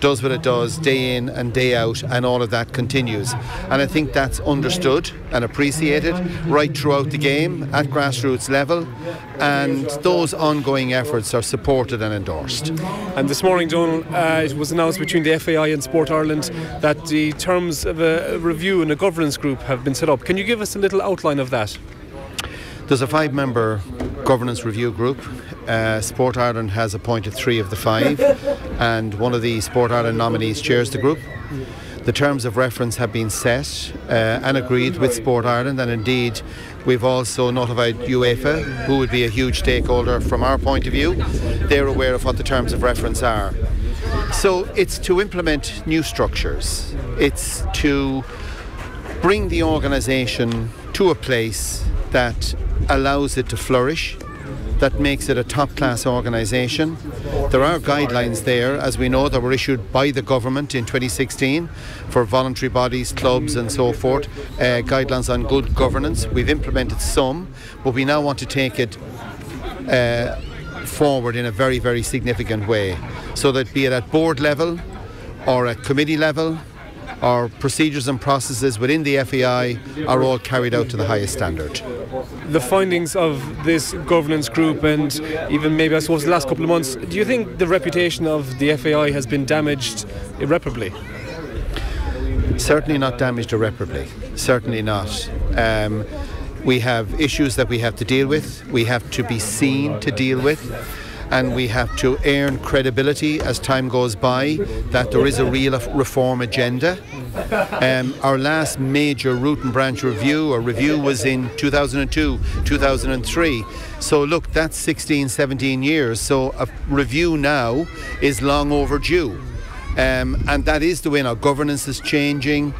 does what it does day in and day out, and all of that continues. And I think that's understood and appreciated right throughout the game at grassroots level, and those ongoing efforts are supported and endorsed. And this morning, Donal, uh, it was announced between the FAI and Sport Ireland that the terms of a review and a governance group have been set up. Can you give us a little outline of that? There's a five member governance review group. Uh, Sport Ireland has appointed three of the five, and one of the Sport Ireland nominees chairs the group. The terms of reference have been set uh, and agreed with Sport Ireland, and indeed, we've also notified UEFA, who would be a huge stakeholder from our point of view. They're aware of what the terms of reference are. So it's to implement new structures, it's to bring the organisation to a place that allows it to flourish, that makes it a top class organisation. There are guidelines there, as we know, that were issued by the government in 2016 for voluntary bodies, clubs, and so forth, uh, guidelines on good governance. We've implemented some, but we now want to take it. Uh, forward in a very, very significant way. So that be it at board level or at committee level our procedures and processes within the FAI are all carried out to the highest standard. The findings of this governance group and even maybe I suppose the last couple of months, do you think the reputation of the FAI has been damaged irreparably? Certainly not damaged irreparably. Certainly not. Um, we have issues that we have to deal with. We have to be seen to deal with and we have to earn credibility as time goes by that there is a real reform agenda. Um, our last major root and branch review or review was in 2002, 2003. So look, that's 16, 17 years. So a review now is long overdue. Um, and that is the way now governance is changing,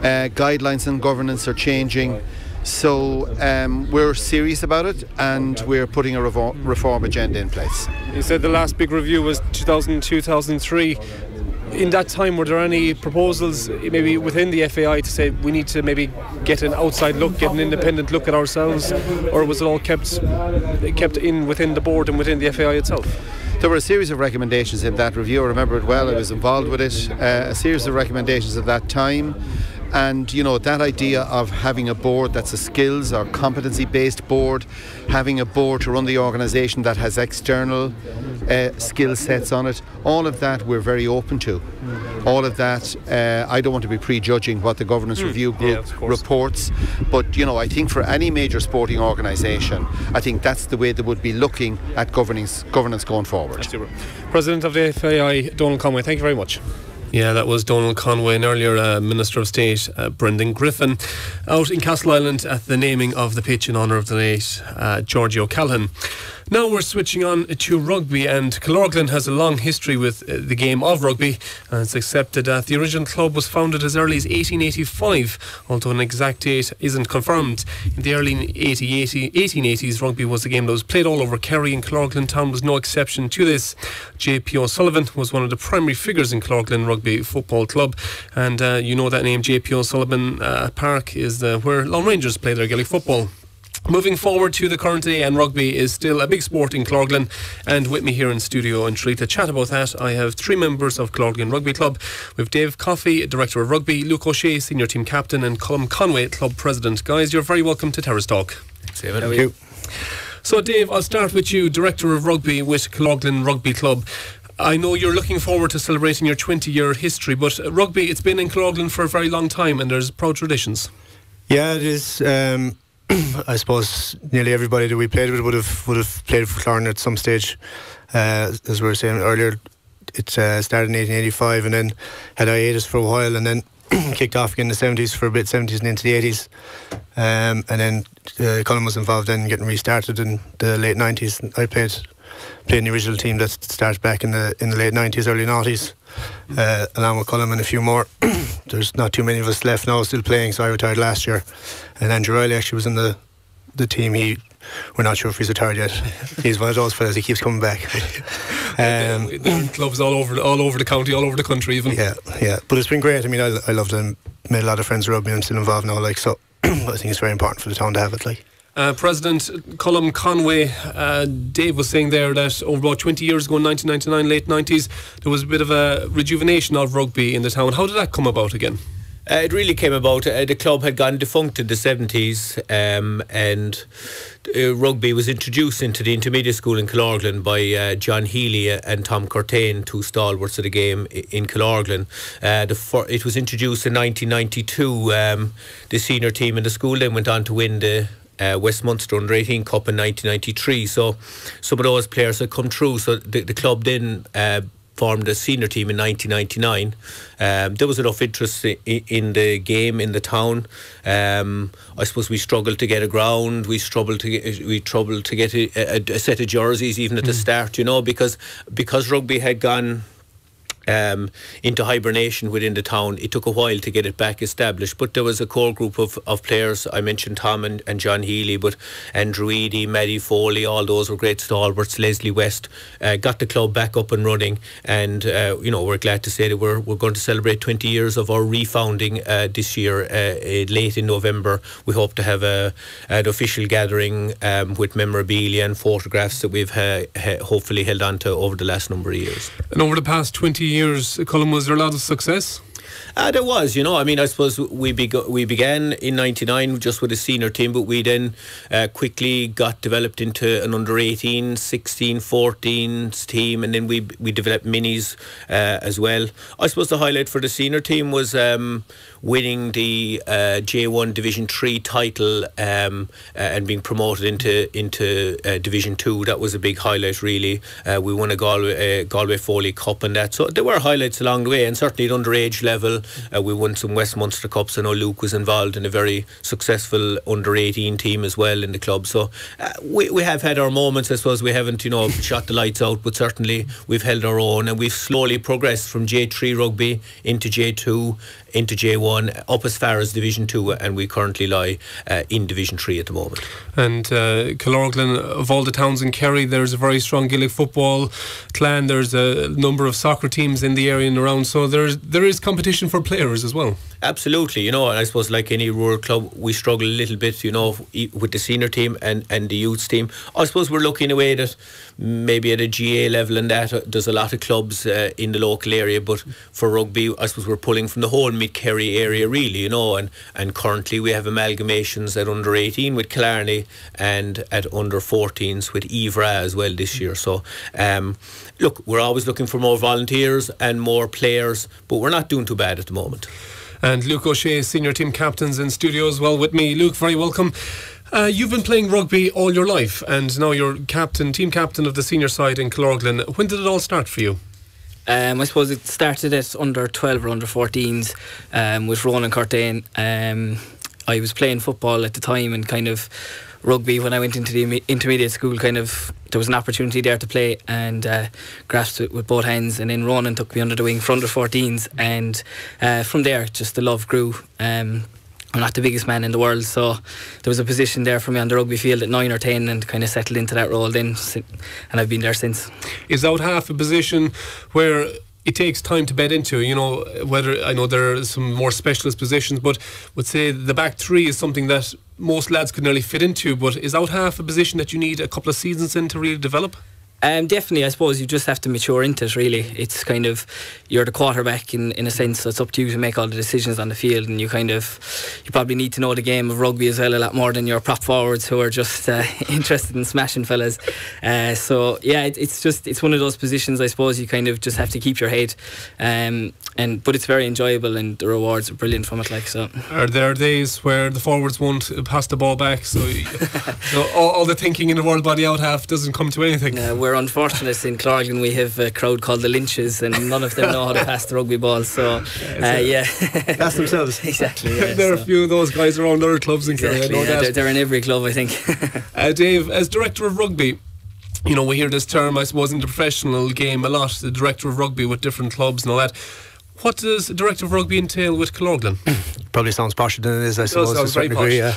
uh, guidelines and governance are changing. So um, we're serious about it and we're putting a reform agenda in place. You said the last big review was 2000 2003 in that time, were there any proposals, maybe within the FAI, to say we need to maybe get an outside look, get an independent look at ourselves, or was it all kept kept in within the board and within the FAI itself? There were a series of recommendations in that review. I remember it well. I was involved with it. Uh, a series of recommendations at that time. And you know that idea of having a board that's a skills or competency based board, having a board to run the organisation that has external uh, skill sets on it, all of that we're very open to. All of that, uh, I don't want to be prejudging what the governance mm. review group yeah, reports, but you know I think for any major sporting organisation, I think that's the way they would be looking at governance governance going forward. President of the FAI, Donal Conway, thank you very much. Yeah, that was Donal Conway and earlier uh, Minister of State uh, Brendan Griffin out in Castleisland at the naming of the pitch in honour of the late uh, Georgie O'Callaghan. Now we're switching on to rugby, and Killorglin has a long history with uh, the game of rugby, and it's accepted that the original club was founded as early as 1885, although an exact date isn't confirmed. In the early 80, 80, 1880s, rugby was a game that was played all over Kerry, and Killorglin Town was no exception to this. J.P. O'Sullivan was one of the primary figures in Killorglin Rugby Football Club, and uh, you know that name, J.P. O'Sullivan uh, Park, is where Laune Rangers play their Gaelic football. Moving forward to the current day, and rugby is still a big sport in Killorglin. And with me here in studio and Tralee to chat about that, I have three members of Killorglin Rugby Club. We have Dave Coffey, Director of Rugby, Luke O'Shea, Senior Team Captain, and Colm Conway, Club President. Guys, you're very welcome to Terrace Talk. Thank you. So, Dave, I'll start with you, Director of Rugby with Killorglin Rugby Club. I know you're looking forward to celebrating your 20 year history, but rugby, it's been in Killorglin for a very long time and there's proud traditions. Yeah, it is. Um, I suppose nearly everybody that we played with would have would have played for Killorglin at some stage. Uh, as we were saying earlier, it uh, started in 1885 and then had hiatus for a while and then kicked off again in the 70s for a bit, 70s and into the 80s. Um, and then uh, Colm was involved in getting restarted in the late 90s. I played played in the original team that started back in the in the late 90s, early 90s uh, along with Colm and a few more. There's not too many of us left now still playing, so I retired last year. And Andrew Riley actually was in the, the team. He we're not sure if he's retired yet. he's one of those fellas. He keeps coming back. um, clubs all over all over the county, all over the country, even. Yeah, yeah. But it's been great. I mean, I, I loved it. Made a lot of friends rugby. I'm still involved now. Like so, I think it's very important for the town to have it. Like. Uh, President Colm Conway, uh, Dave was saying there that over about 20 years ago, in 1999, late 90s, there was a bit of a rejuvenation of rugby in the town. How did that come about again? Uh, it really came about. Uh, the club had gone defunct in the 70s, um, and uh, rugby was introduced into the intermediate school in Killorglin by uh, John Healy and Tom Curtain, two stalwarts of the game in Killorglin. Uh, it was introduced in 1992. Um, the senior team in the school then went on to win the uh, West Munster Under 18 Cup in 1993. So some of those players had come through. So the, the club then uh, formed a senior team in 1999. Um, there was enough interest in, in, the game in the town. Um, I suppose we struggled to get a ground. We struggled to get, we struggled to get a, a, a set of jerseys even at mm. the start. You know because because rugby had gone um, into hibernation within the town. It took a while to get it back established, but there was a core group of, of players. I mentioned Tom and, and John Healy, but Andrew Eady, Maddie Foley, all those were great stalwarts. Leslie West uh, got the club back up and running, and uh, you know we're glad to say that we're we're going to celebrate 20 years of our refounding uh, this year, uh, late in November. We hope to have a an official gathering um, with memorabilia and photographs that we've ha- hopefully held on to over the last number of years. And over the past 20 years, Colm, was there a lot of success? Uh, there was, you know. I mean, I suppose we we began in '99 just with a senior team, but we then uh, quickly got developed into an under 18, 16, 14 team, and then we we developed minis uh, as well. I suppose the highlight for the senior team was um, winning the uh, J1 Division Three title um, uh, and being promoted into into uh, Division Two. That was a big highlight, really. we won a Galwey, Galwey Foley Cup and that. So there were highlights along the way, and certainly at underage level. Uh, we won some West Munster Cups. I know Luke was involved in a very successful under 18 team as well in the club. So uh, we, we have had our moments. I suppose we haven't, you know, shot the lights out, but certainly we've held our own and we've slowly progressed from J3 rugby into J2 into J1 up as far as Division 2 and we currently lie uh, in Division 3 at the moment. And uh, of all the towns in Kerry, there's a very strong Gaelic football clan. There's a number of soccer teams in the area and around, so there's there is competition for players as well. Absolutely, you know, and I suppose like any rural club, we struggle a little bit, you know, with the senior team and, and the youth team. I suppose we're looking away that maybe at a GA level and that uh, there's a lot of clubs uh, in the local area, but for rugby, I suppose we're pulling from the whole mid Kerry area, really, you know, and, and currently we have amalgamations at under 18 with Killarney and at under 14s with Iveragh as well this year. So, um, look, we're always looking for more volunteers and more players, but we're not doing too bad at the moment and Luke O'Shea, senior team captains in studio as well with me. Luke, very welcome. Uh, you've been playing rugby all your life, and now you're captain, team captain of the senior side in Killorglin. When did it all start for you? Um, I suppose it started at under 12 or under 14s um, with Ronan Curtain. Um, I was playing football at the time and kind of rugby when I went into the intermediate school. Kind of there was an opportunity there to play and uh, grasped it with both hands. And then Ronan took me under the wing for under 14s, and uh, from there just the love grew. Um, I'm not the biggest man in the world, so there was a position there for me on the rugby field at nine or ten, and kind of settled into that role then, and I've been there since. Is out half a position where it takes time to bed into. You know, whether I know there are some more specialist positions, but would say the back three is something that most lads could nearly fit into. But is out half a position that you need a couple of seasons in to really develop? Um, definitely, I suppose you just have to mature into it. Really, it's kind of you're the quarterback in, in a sense. So it's up to you to make all the decisions on the field, and you kind of you probably need to know the game of rugby as well a lot more than your prop forwards who are just uh, interested in smashing fellas. Uh, so yeah, it, it's just it's one of those positions. I suppose you kind of just have to keep your head, um, and but it's very enjoyable, and the rewards are brilliant from it. Like so, are there days where the forwards won't pass the ball back? So, so all, all, the thinking in the world body out half doesn't come to anything. Uh, we're unfortunate in Killorglin we have a crowd called the Lynches and none of them know how to pass the rugby ball so uh, yeah that's themselves exactly yeah, there are so. a few of those guys around other clubs in exactly, Kerry yeah, they're, they're, in every club I think uh, Dave as director of rugby you know we hear this term I suppose in the professional game a lot the director of rugby with different clubs and all that what does director of rugby entail with Killorglin? Probably sounds posher than it is, I suppose. It sounds very degree, yeah.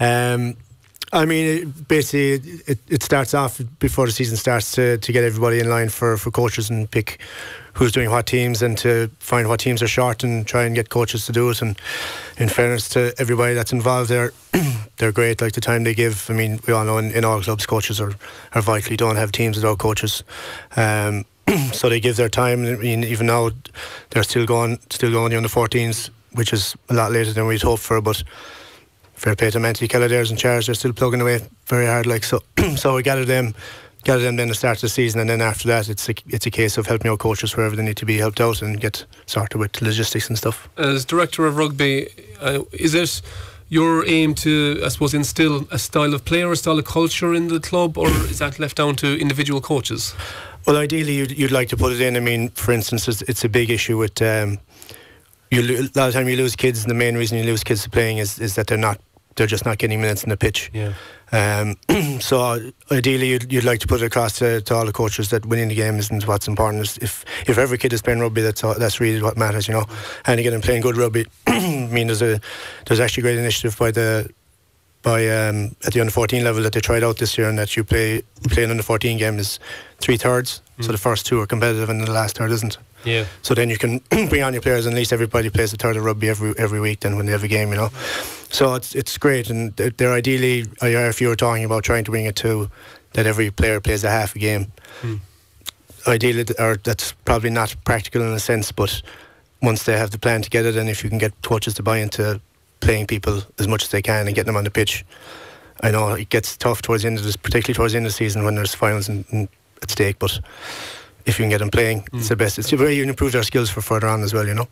um, I mean, basically, it, it starts off before the season starts to, to get everybody in line for, for coaches and pick who's doing what teams and to find what teams are short and try and get coaches to do it. And in fairness to everybody that's involved, they're they're great. Like the time they give. I mean, we all know in, in all clubs, coaches are are vital. You don't have teams without coaches. Um, so they give their time. I mean, even now they're still going, still going the 14s, which is a lot later than we'd hoped for, but fair play to Mentally Kelladere's in charge. They're still plugging away very hard. Like so, so we gather them, gather them then to start the season, and then after that, it's a, it's a case of helping out coaches wherever they need to be helped out and get sorted with logistics and stuff. As director of rugby, uh, is it? your aim to, I suppose, instill a style of play or a style of culture in the club, or is that left down to individual coaches? Well, ideally, you'd, you'd like to put it in. I mean, for instance, it's, it's a big issue with um, you. A lot of time you lose kids, and the main reason you lose kids to playing is, is that they're not they're just not getting minutes in the pitch. Yeah. Um, so ideally, you'd, you'd like to put it across to, to, all the coaches that winning the game isn't what's important. If if every kid is playing rugby, that's all, that's really what matters, you know. And again, playing good rugby. I mean, there's a there's actually a great initiative by the by um, at the under 14 level that they tried out this year, and that you play play an under 14 game is three thirds. Mm. So the first two are competitive, and the last third isn't. Yeah. So then you can bring on your players, and at least everybody plays a third of rugby every every week. Then when they have a game, you know. So it's it's great, and they're ideally, if you were talking about trying to bring it to that every player plays a half a game. Mm. Ideally, or that's probably not practical in a sense, but once they have the plan together, then if you can get coaches to buy into playing people as much as they can and getting them on the pitch. I know it gets tough towards the end of this, particularly towards the end of the season when there's finals in, in, at stake, but if you can get them playing, mm. it's the best. It's the way you improve their skills for further on as well, you know.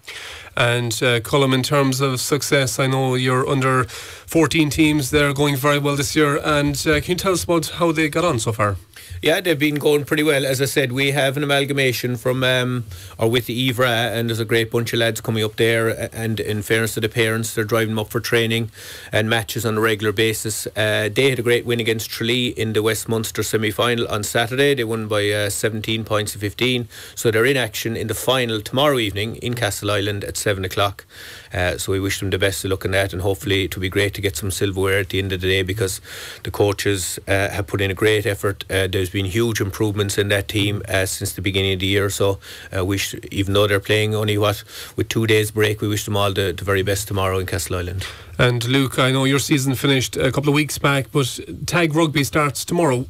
And uh, Colm, in terms of success, I know you're under 14 teams. They're going very well this year. And uh, can you tell us about how they got on so far? Yeah, they've been going pretty well. As I said, we have an amalgamation from um, or with the Iveragh, and there's a great bunch of lads coming up there. And in fairness to the parents, they're driving them up for training and matches on a regular basis. Uh, they had a great win against Tralee in the West Munster semi final on Saturday. They won by uh, 17 points to 15. So they're in action in the final tomorrow evening in Castleisland at 7 o'clock. Uh, so we wish them the best of luck in that, and hopefully it will be great to get some silverware at the end of the day because the coaches uh, have put in a great effort. There's been huge improvements in that team uh, since the beginning of the year. So uh, we, sh- even though they're playing only what with two days break, we wish them all the, the very best tomorrow in Castleisland. And Luke, I know your season finished a couple of weeks back, but tag rugby starts tomorrow.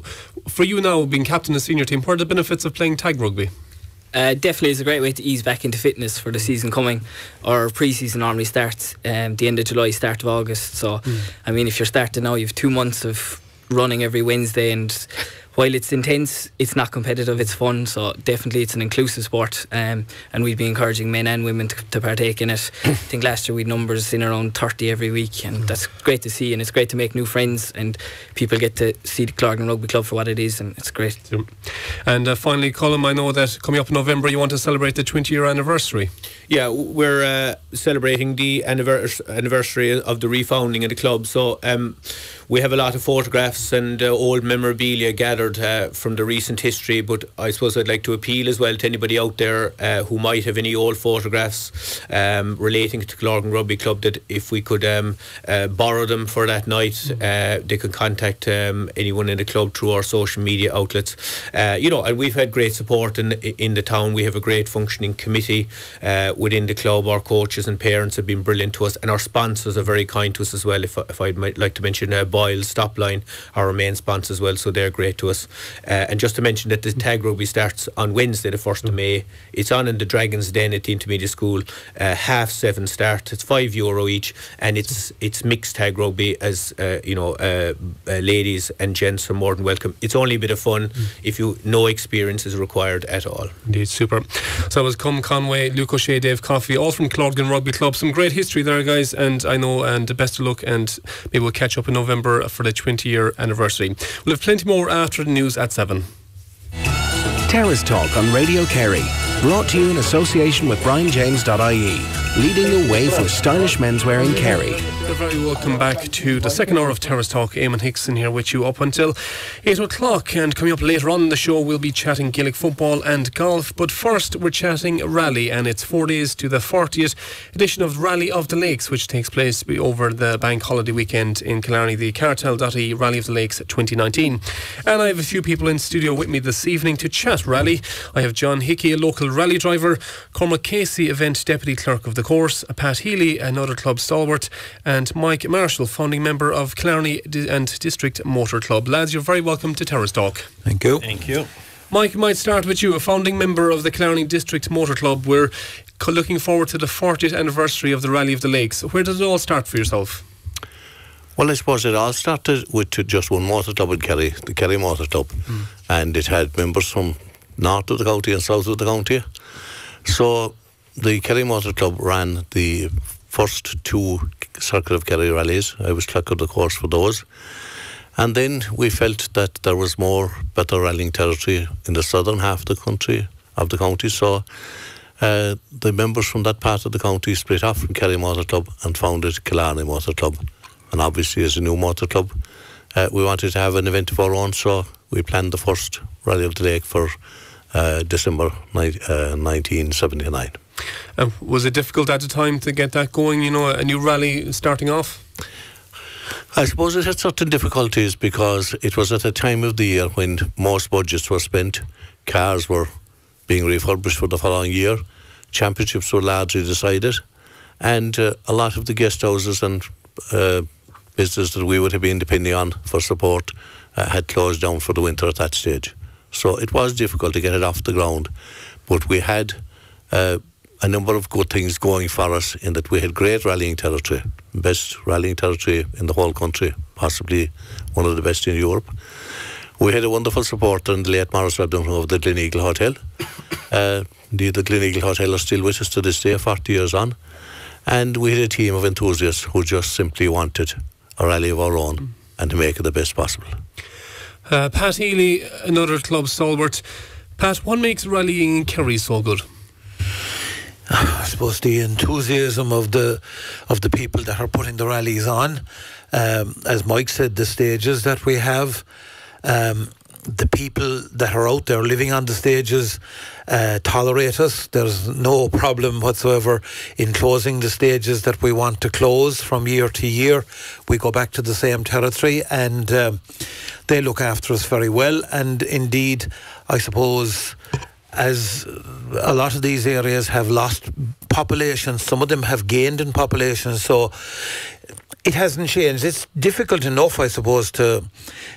For you now, being captain of the senior team, what are the benefits of playing tag rugby? Uh, definitely is a great way to ease back into fitness for the season coming. Our pre-season normally starts um, the end of July, start of August. So, mm. I mean, if you're starting now, you have two months of running every Wednesday and while it's intense, it's not competitive, it's fun. So definitely it's an inclusive sport. Um, and we'd be encouraging men and women to, to partake in it. I think last year we had numbers in around 30 every week, and that's great to see. And it's great to make new friends, and people get to see the Killorglin Rugby Club for what it is, and it's great. And uh, finally, Colm, I know that coming up in November you want to celebrate the 20 year anniversary. Yeah, we're uh, celebrating the anniversary of the refounding of the club. So um, we have a lot of photographs and uh, old memorabilia gathered uh, from the recent history. But I suppose I'd like to appeal as well to anybody out there uh, who might have any old photographs um, relating to Killorglin Rugby Club that if we could um, uh, borrow them for that night, uh, they could contact um, anyone in the club through our social media outlets. you know, and we've had great support in in the town. We have a great functioning committee within the club. Our coaches and parents have been brilliant to us, and our sponsors are very kind to us as well. If, if I'd like to mention uh, Boyle Stopline, our main sponsor as well, so they're great to us. Uh, and just to mention that the tag rugby starts on Wednesday, the 1st of May. It's on in the Dragons Den at the Intermediate School, uh, half seven start. It's five euro each, and it's it's mixed tag rugby as uh, you know, uh, uh, ladies and gents are more than welcome. It's only a bit of fun mm. if you no experience is required at all. Indeed, super. So it was Colm Conway, Luke O'Shea, Dave Coffey, all from Killorglin Rugby Club. Some great history there, guys, and I know, and the best of luck, and maybe we'll catch up in November for the 20 year anniversary. We'll have plenty more after the news at 7. Terrace Talk on Radio Kerry. Brought to you in association with BrianJames.ie, leading the way for stylish menswear in Kerry. Very welcome back to the second hour of Terrace Talk. Eamon Hickson here with you up until 8 o'clock. And coming up later on the show, we'll be chatting Gaelic football and golf. But first, we're chatting rally, and it's four days to the 40th edition of Rally of the Lakes, which takes place over the bank holiday weekend in Killarney, the Cartell.ie Rally of the Lakes 2019. And I have a few people in studio with me this evening to chat rally. I have John Hickey, a local rally driver, Cormac Casey, event deputy clerk of the course, Pat Healy, another club stalwart, and Mike Marshall, founding member of Killarney and District Motor Club. Lads, you're very welcome to Terrace Talk. Thank you. Thank you. Mike, might start with you, a founding member of the Killarney District Motor Club. We're looking forward to the 40th anniversary of the Rally of the Lakes. Where did it all start for yourself? Well, I suppose it all started with just one motor club in Kerry, the Kerry Motor Club, mm. and it had members from north of the county and south of the county. So the Kerry Motor Club ran the first two Circuit of Kerry rallies. I was clerk of the course for those. And then we felt that there was more better rallying territory in the southern half of the country, of the county. So uh, the members from that part of the county split off from Kerry Motor Club and founded Killarney Motor Club. And obviously, as a new motor club, uh, we wanted to have an event of our own, so we planned the first Rally of the Lake for uh, December ni- 1979. Uh, was it difficult at the time to get that going? You know, a new rally starting off. I suppose it had certain difficulties because it was at a time of the year when most budgets were spent, cars were being refurbished for the following year, championships were largely decided, and uh, a lot of the guest houses and uh, businesses that we would have been depending on for support uh, had closed down for the winter at that stage. So it was difficult to get it off the ground, but we had uh, a number of good things going for us in that we had great rallying territory, best rallying territory in the whole country, possibly one of the best in Europe. We had a wonderful supporter in the late Morris Webden of the Gleneagle Hotel. Uh, the, the Gleneagle Hotel are still with us to this day, 40 years on. And we had a team of enthusiasts who just simply wanted a rally of our own and to make it the best possible. Uh, Pat Healy, another club stalwart. Pat, what makes rallying in Kerry so good? I suppose the enthusiasm of the of the people that are putting the rallies on. Um, as Mike said, the stages that we have, um, the people that are out there living on the stages uh, tolerate us. There's no problem whatsoever in closing the stages that we want to close from year to year. We go back to the same territory and um, they look after us very well. And indeed, I suppose as a lot of these areas have lost population, some of them have gained in population. So it hasn't changed. It's difficult enough, I suppose, to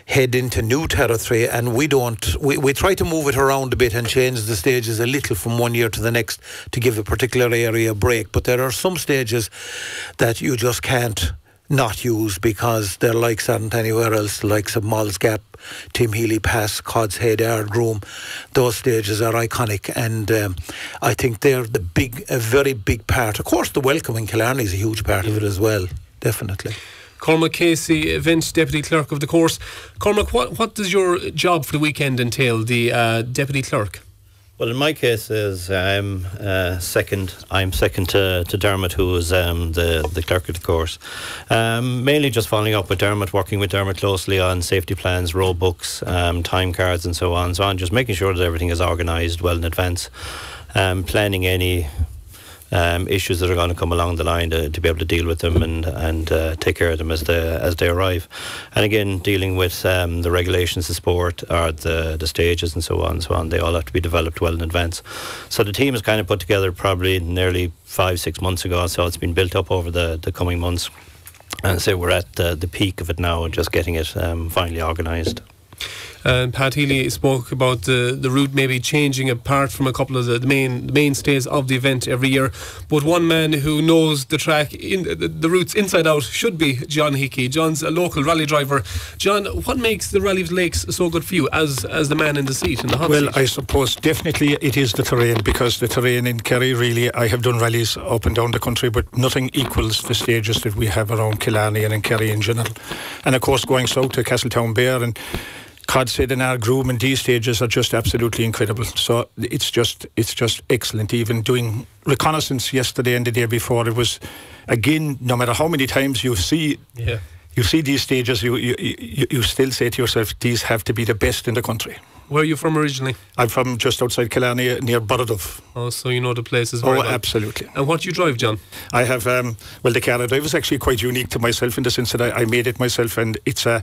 head into new territory, and we don't. We, we try to move it around a bit and change the stages a little from one year to the next to give a particular area a break. But there are some stages that you just can't not used because their likes aren't anywhere else, the likes of Moll's Gap, Tim Healy Pass, Cods Head, Ardgroom. Those stages are iconic and um, I think they're the big, a very big part. Of course, the welcome in Killarney is a huge part of it as well, definitely. Cormac Casey, event deputy clerk of the course. Cormac, what, what does your job for the weekend entail, the uh, deputy clerk? Well, in my case, is I'm uh, second. I'm second to, to Dermot, who is um, the the clerk of the course. Um, mainly just following up with Dermot, working with Dermot closely on safety plans, road books, um, time cards, and so on. So on, just making sure that everything is organised well in advance, um, planning any um, issues that are going to come along the line to, to be able to deal with them and and uh, take care of them as they as they arrive. And again, dealing with um, the regulations of sport or the the stages and so on and so on. They all have to be developed well in advance. So the team is kind of put together probably nearly five six months ago. So it's been built up over the the coming months. And so we're at the, the peak of it now and just getting it um, finally organised. And Pat Healy spoke about the, the route maybe changing apart from a couple of the, the main the mainstays of the event every year. But one man who knows the track, in the, the routes inside out, should be John Hickey. John's a local rally driver. John, what makes the Rally of the Lakes so good for you as as the man in the seat in the hot Well, seat? I suppose definitely it is the terrain because the terrain in Kerry really, I have done rallies up and down the country, but nothing equals the stages that we have around Killarney and in Kerry in general. And of course, going south to Castletownbere and Codshead and Ardgroom and these stages are just absolutely incredible. So it's just it's just excellent. Even doing reconnaissance yesterday and the day before, it was again. No matter how many times you see yeah. you see these stages, you, you you you still say to yourself, these have to be the best in the country. Where are you from originally? I'm from just outside Killarney, near Barraduff. Oh, so you know the places very Oh, well. absolutely. And what do you drive, John? I have, um, well, the car I drive is actually quite unique to myself in the sense that I, I made it myself, and it's a,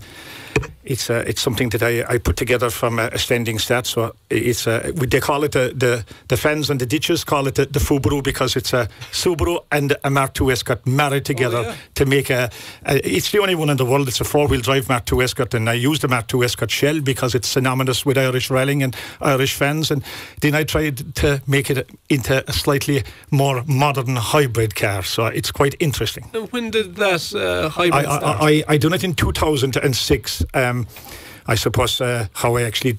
it's a, it's something that I, I put together from a, a standing start. So it's a, they call it the, the the fans and the ditches call it the, the Fubaru because it's a Subaru and a Mark II Escort married together to make a, a. It's the only one in the world. It's a four wheel drive Mark II Escort, and I use the Mark II Escort shell because it's synonymous with Irish rallying and Irish fans. And then I tried to make it into a slightly more modern hybrid car. So it's quite interesting. And when did that uh, hybrid I, start? I, I, I done it in 2006. Um, I suppose uh, how I actually.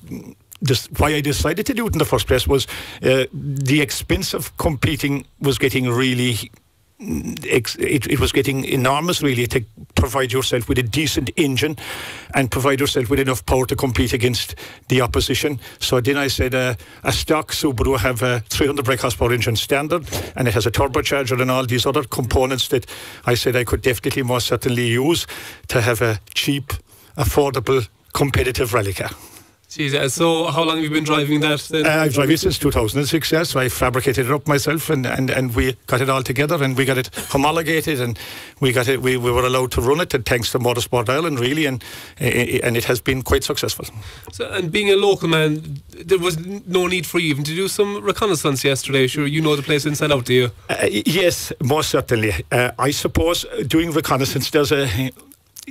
Just why I decided to do it in the first place was uh, the expense of competing was getting really it, it was getting enormous really to provide yourself with a decent engine and provide yourself with enough power to compete against the opposition. So then I said uh, a stock Subaru have a 300 brake horsepower engine standard and it has a turbocharger and all these other components that I said I could definitely most certainly use to have a cheap, affordable, competitive rally car. Jeez, so how long have you been driving that then? Uh, I've driven it since 2006, yes. So I fabricated it up myself and, and, and we got it all together and we got it homologated and we got it. We, we were allowed to run it and thanks to Motorsport Ireland, really, and uh, and it has been quite successful. So, and being a local man, there was no need for you even to do some reconnaissance yesterday. Sure, you know the place inside out, do you? Uh, yes, most certainly. Uh, I suppose doing reconnaissance does a.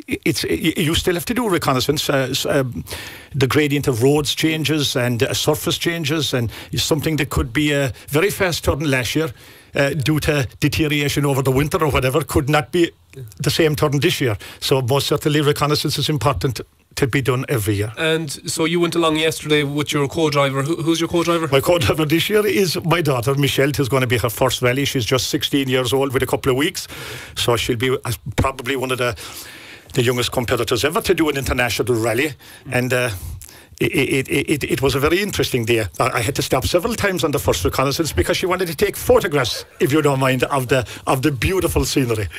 It's you still have to do reconnaissance. Uh, um, the gradient of roads changes and uh, surface changes, and something that could be a very fast turn last year uh, due to deterioration over the winter or whatever could not be the same turn this year. So most certainly reconnaissance is important to be done every year. And so you went along yesterday with your co-driver. Who, who's your co-driver? My co-driver this year is my daughter Michelle. It's going to be her first rally. She's just 16 years old with a couple of weeks, so she'll be uh, probably one of the the youngest competitors ever to do an international rally, and. Uh, it, it, it, it, was a very interesting day. I had to stop several times on the first reconnaissance because she wanted to take photographs, if you don't mind, of the of the beautiful scenery.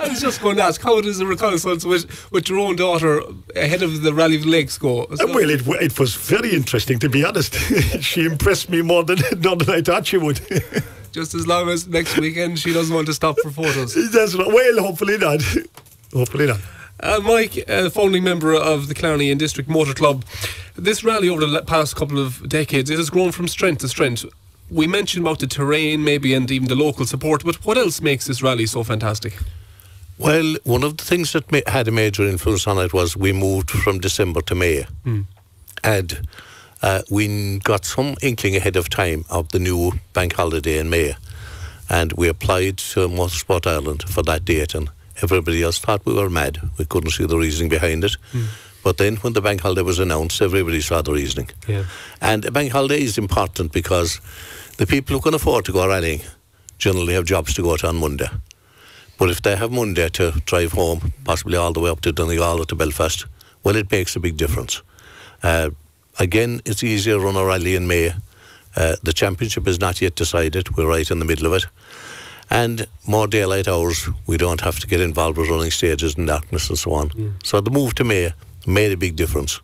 I was just going to ask, how does a reconnaissance with, with your own daughter ahead of the Rally of the Lakes go? So well, it, it was very interesting, to be honest. she impressed me more than, more than I thought she would. just as long as next weekend she doesn't want to stop for photos. That's. Well, hopefully not. hopefully not. Uh, Mike, uh, founding member of the Killarney and District Motor Club, this rally over the past couple of decades it has grown from strength to strength. We mentioned about the terrain, maybe, and even the local support, but what else makes this rally so fantastic? Well, one of the things that had a major influence on it was we moved from December to May. Mm. And uh, we got some inkling ahead of time of the new bank holiday in May. And we applied to Motorsport Ireland for that date, and everybody else thought we were mad. We couldn't see the reasoning behind it. Mm. But then when the bank holiday was announced, everybody saw the reasoning. Yeah. And a bank holiday is important because the people who can afford to go rallying generally have jobs to go to on Monday. But if they have Monday to drive home, possibly all the way up to Donegal or to Belfast, well, it makes a big difference. Uh, again, it's easier to run a rally in May. Uh, the championship is not yet decided. We're right in the middle of it. And more daylight hours, we don't have to get involved with running stages in darkness and so on. Mm. So the move to May made a big difference.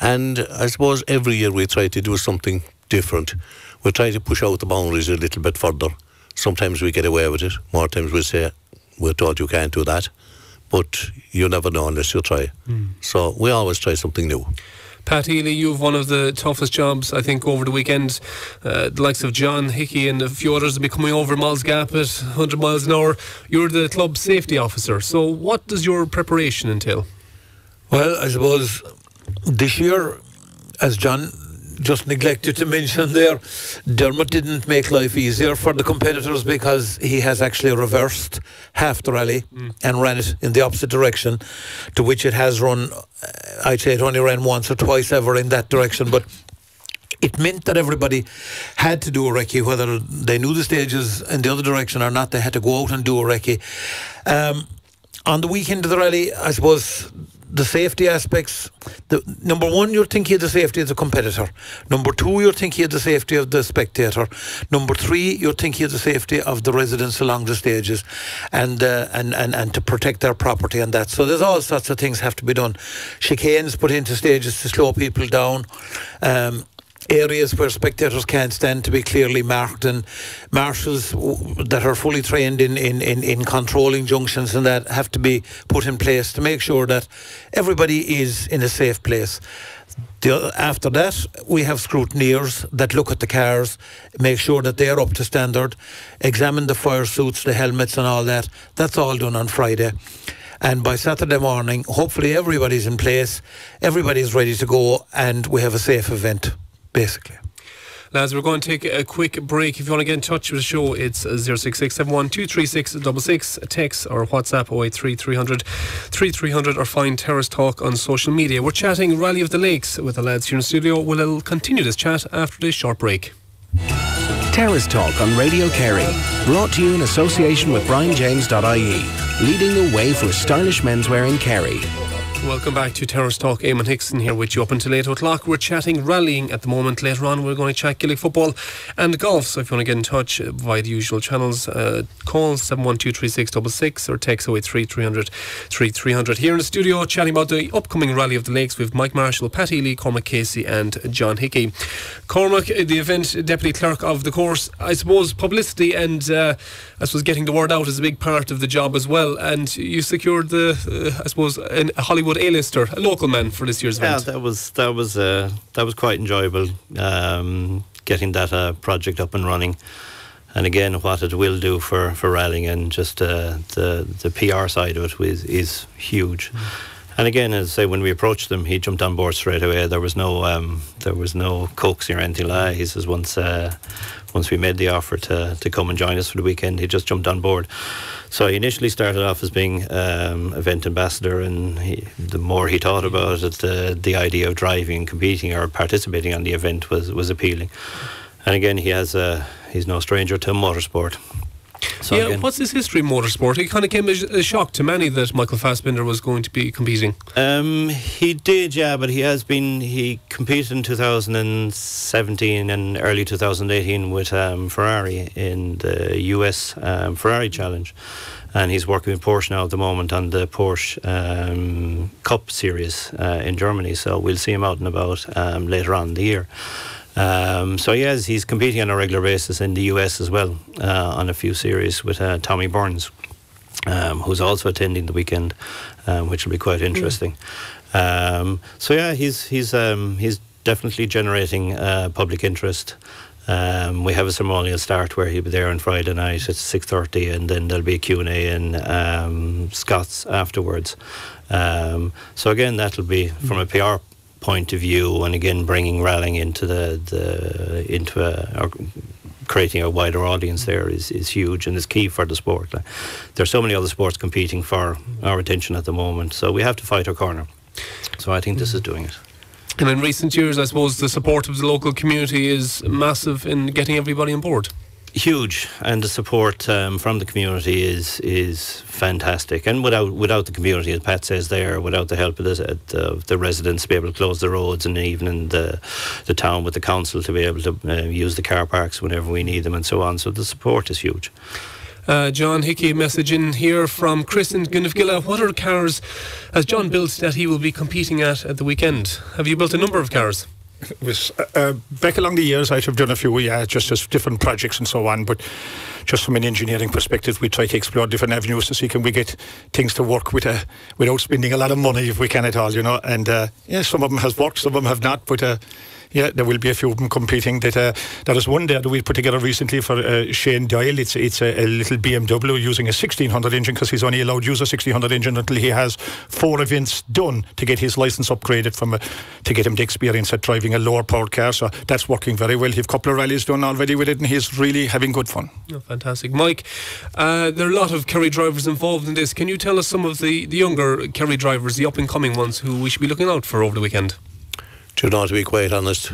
And I suppose every year we try to do something different. We try to push out the boundaries a little bit further. Sometimes we get away with it. More times we say, we're told you can't do that. But you never know unless you try. Mm. So we always try something new. Pat Healy, you've one of the toughest jobs, I think, over the weekend. Uh, the likes of John Hickey and a few others will be coming over Moll's Gap at 100 miles an hour. You're the club safety officer. So, what does your preparation entail? Well, I suppose this year, as John just neglected to mention there, Dermot didn't make life easier for the competitors because he has actually reversed half the rally Mm. and ran it in the opposite direction, to which it has run. uh, I'd say it only ran once or twice ever in that direction, but. It meant that everybody had to do a recce, whether they knew the stages in the other direction or not. They had to go out and do a recce. Um, on the weekend of the rally, I suppose the safety aspects. The, number one, you're thinking of the safety of the competitor. Number two, you're thinking of the safety of the spectator. Number three, you're thinking of the safety of the residents along the stages, and uh, and and and to protect their property and that. So there's all sorts of things have to be done. Chicanes put into stages to slow people down. Um, areas where spectators can't stand to be clearly marked and marshals that are fully trained in, in, in, in controlling junctions and that have to be put in place to make sure that everybody is in a safe place. The, after that, we have scrutineers that look at the cars, make sure that they are up to standard, examine the fire suits, the helmets, and all that. That's all done on Friday. And by Saturday morning, hopefully everybody's in place, everybody's ready to go, and we have a safe event, basically. Lads, we're going to take a quick break. If you want to get in touch with the show, it's 06671 236 text or WhatsApp 083 300 3300 or find Terrace Talk on social media. We're chatting Rally of the Lakes with the lads here in the studio. We'll uh, continue this chat after this short break. Terrace Talk on Radio Kerry. Brought to you in association with BrianJames.ie. Leading the way for stylish menswear in Kerry. Welcome back to Terrace Talk. Eamon Hickson here with you up until 8 o'clock. We're chatting rallying at the moment. Later on, we're going to chat Gaelic football and golf. So if you want to get in touch uh, via the usual channels, uh, call 7123666 or text 083 300 3300. Here in the studio, chatting about the upcoming Rally of the Lakes with Mike Marshall, Pat Lee, Cormac Casey, and John Hickey. Cormac, uh, the event deputy clerk of the course, I suppose publicity and uh, I suppose getting the word out is a big part of the job as well. And you secured the, uh, I suppose, in a A-lister, a local man for this year's event. Yeah, that was that was uh, that was quite enjoyable. Um, getting that uh, project up and running, and again, what it will do for for rallying and just uh, the the PR side of it is, is huge. And again, as I say, when we approached him, he jumped on board straight away. There was no um, there was no coaxing or anything like that. He says once uh, once we made the offer to to come and join us for the weekend, he just jumped on board. So he initially started off as being um, event ambassador, and he, the more he thought about it, the the idea of driving, and competing, or participating on the event was was appealing. And again, he has a he's no stranger to motorsport. So yeah, again- what's his history in motorsport? It kind of came as a shock to many that Michael Fassbender was going to be competing. Um, he did, yeah, but he has been. He competed in 2017 and early 2018 with um, Ferrari in the US um, Ferrari Challenge, and he's working with Porsche now at the moment on the Porsche um, Cup Series uh, in Germany. So we'll see him out and about um, later on in the year. Um, so yes, he's competing on a regular basis in the US as well uh, on a few series with uh, Tommy Burns um, who's also attending the weekend, um, which will be quite interesting. Um, so yeah, he's he's um, he's definitely generating uh, public interest. Um, we have a ceremonial start where he'll be there on Friday night at six thirty, and then there'll be a Q and A in um, Scotts afterwards. Um, so again, that'll be from a PR point of view, and again bringing rallying into the, the into a, or creating a wider audience there is, is huge and is key for the sport. Like, there's so many other sports competing for our attention at the moment, so we have to fight our corner. So I think this is doing it. And in recent years, I suppose the support of the local community is massive in getting everybody on board. Huge, and the support um, from the community is is fantastic. And without without the community, as Pat says there, without the help of the, the, the residents to be able to close the roads, and even in the the town with the council to be able to uh, use the car parks whenever we need them, and so on. So the support is huge. Uh, John Hickey message in here from Chris in Gneeveguilla. What are cars has John built that he will be competing at at the weekend? Have you built a number of cars? Was uh, uh, back along the years I have done a few yeah just as different projects and so on but just from an engineering perspective we try to explore different avenues to see can we get things to work with uh, without spending a lot of money if we can at all you know and uh, yeah some of them has worked some of them have not but uh, yeah, there will be a few of them competing. That uh, there is one there that we put together recently for uh, Shane Doyle. It's it's a, a little BMW using a 1600 engine because he's only allowed to use a 1600 engine until he has four events done to get his license upgraded from a, to get him the experience at driving a lower powered car. So that's working very well. He's a couple of rallies done already with it, and he's really having good fun. Oh, fantastic. Mike, uh, there are a lot of Kerry drivers involved in this. Can you tell us some of the, the younger Kerry drivers, the up and coming ones, who we should be looking out for over the weekend? Do you know, to be quite honest,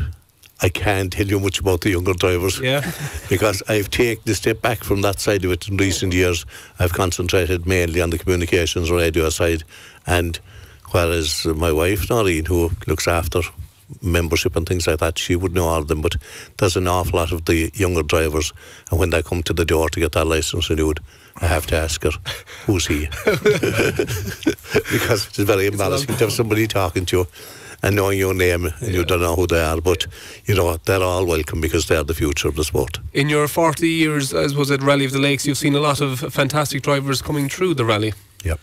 I can't tell you much about the younger drivers. Yeah. because I've taken a step back from that side of it in recent years. I've concentrated mainly on the communications radio side. And whereas my wife, Noreen, who looks after membership and things like that, she would know all of them. But there's an awful lot of the younger drivers. And when they come to the door to get their license renewed, I have to ask her, who's he? because it's very embarrassing to have somebody talking to you and knowing your name and you don't know who they are. But, you know, they're all welcome because they're the future of the sport. In your 40 years, as was at Rally of the Lakes, you've seen a lot of fantastic drivers coming through the rally. Yep.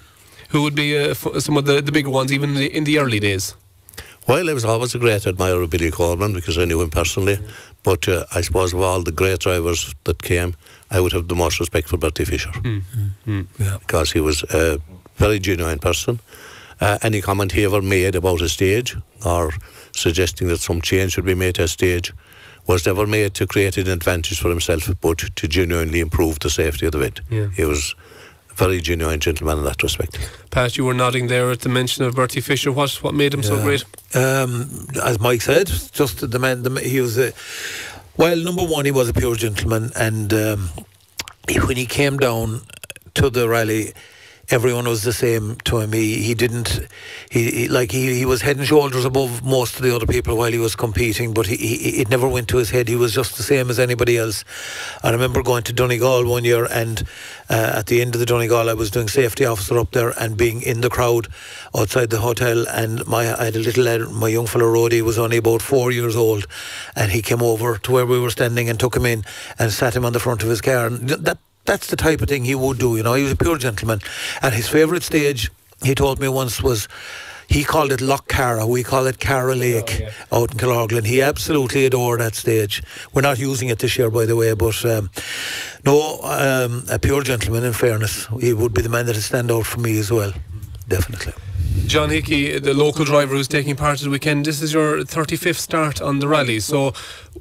Who would be uh, f- some of the, the bigger ones, even in the, in the early days? Well, I was always a great admirer of Billy Coleman because I knew him personally. But uh, I suppose of all the great drivers that came, I would have the most respect for Bertie Fisher Yeah. because he was a very genuine person. Uh, any comment he ever made about a stage or suggesting that some change should be made to a stage was never made to create an advantage for himself, but to genuinely improve the safety of the event. Yeah. He was a very genuine gentleman in that respect. Pat, you were nodding there at the mention of Bertie Fisher. What, what made him so great? Um, as Mike said, just the man. The, he was a well. Number one, he was a pure gentleman, and um, when he came down to the rally, everyone was the same to him. He he didn't he, he like he, he was head and shoulders above most of the other people while he was competing, but he, he it never went to his head. He was just the same as anybody else. I remember going to Donegal one year, and uh, at the end of the Donegal, I was doing safety officer up there and being in the crowd outside the hotel. And my I had a little my young fellow Roddy was only about four years old, and he came over to where we were standing and took him in and sat him on the front of his car. And that that's the type of thing he would do. You know, he was a pure gentleman. And his favourite stage, he told me once, was he called it Loch Cara. We call it Caragh Lake out in Killorglin. He absolutely adored that stage. We're not using it this year, by the way, but um, no, um, a pure gentleman. In fairness, he would be the man that would stand out for me as well. Definitely. John Hickey, the local driver who's taking part the weekend, this is your 35th start on the rally. So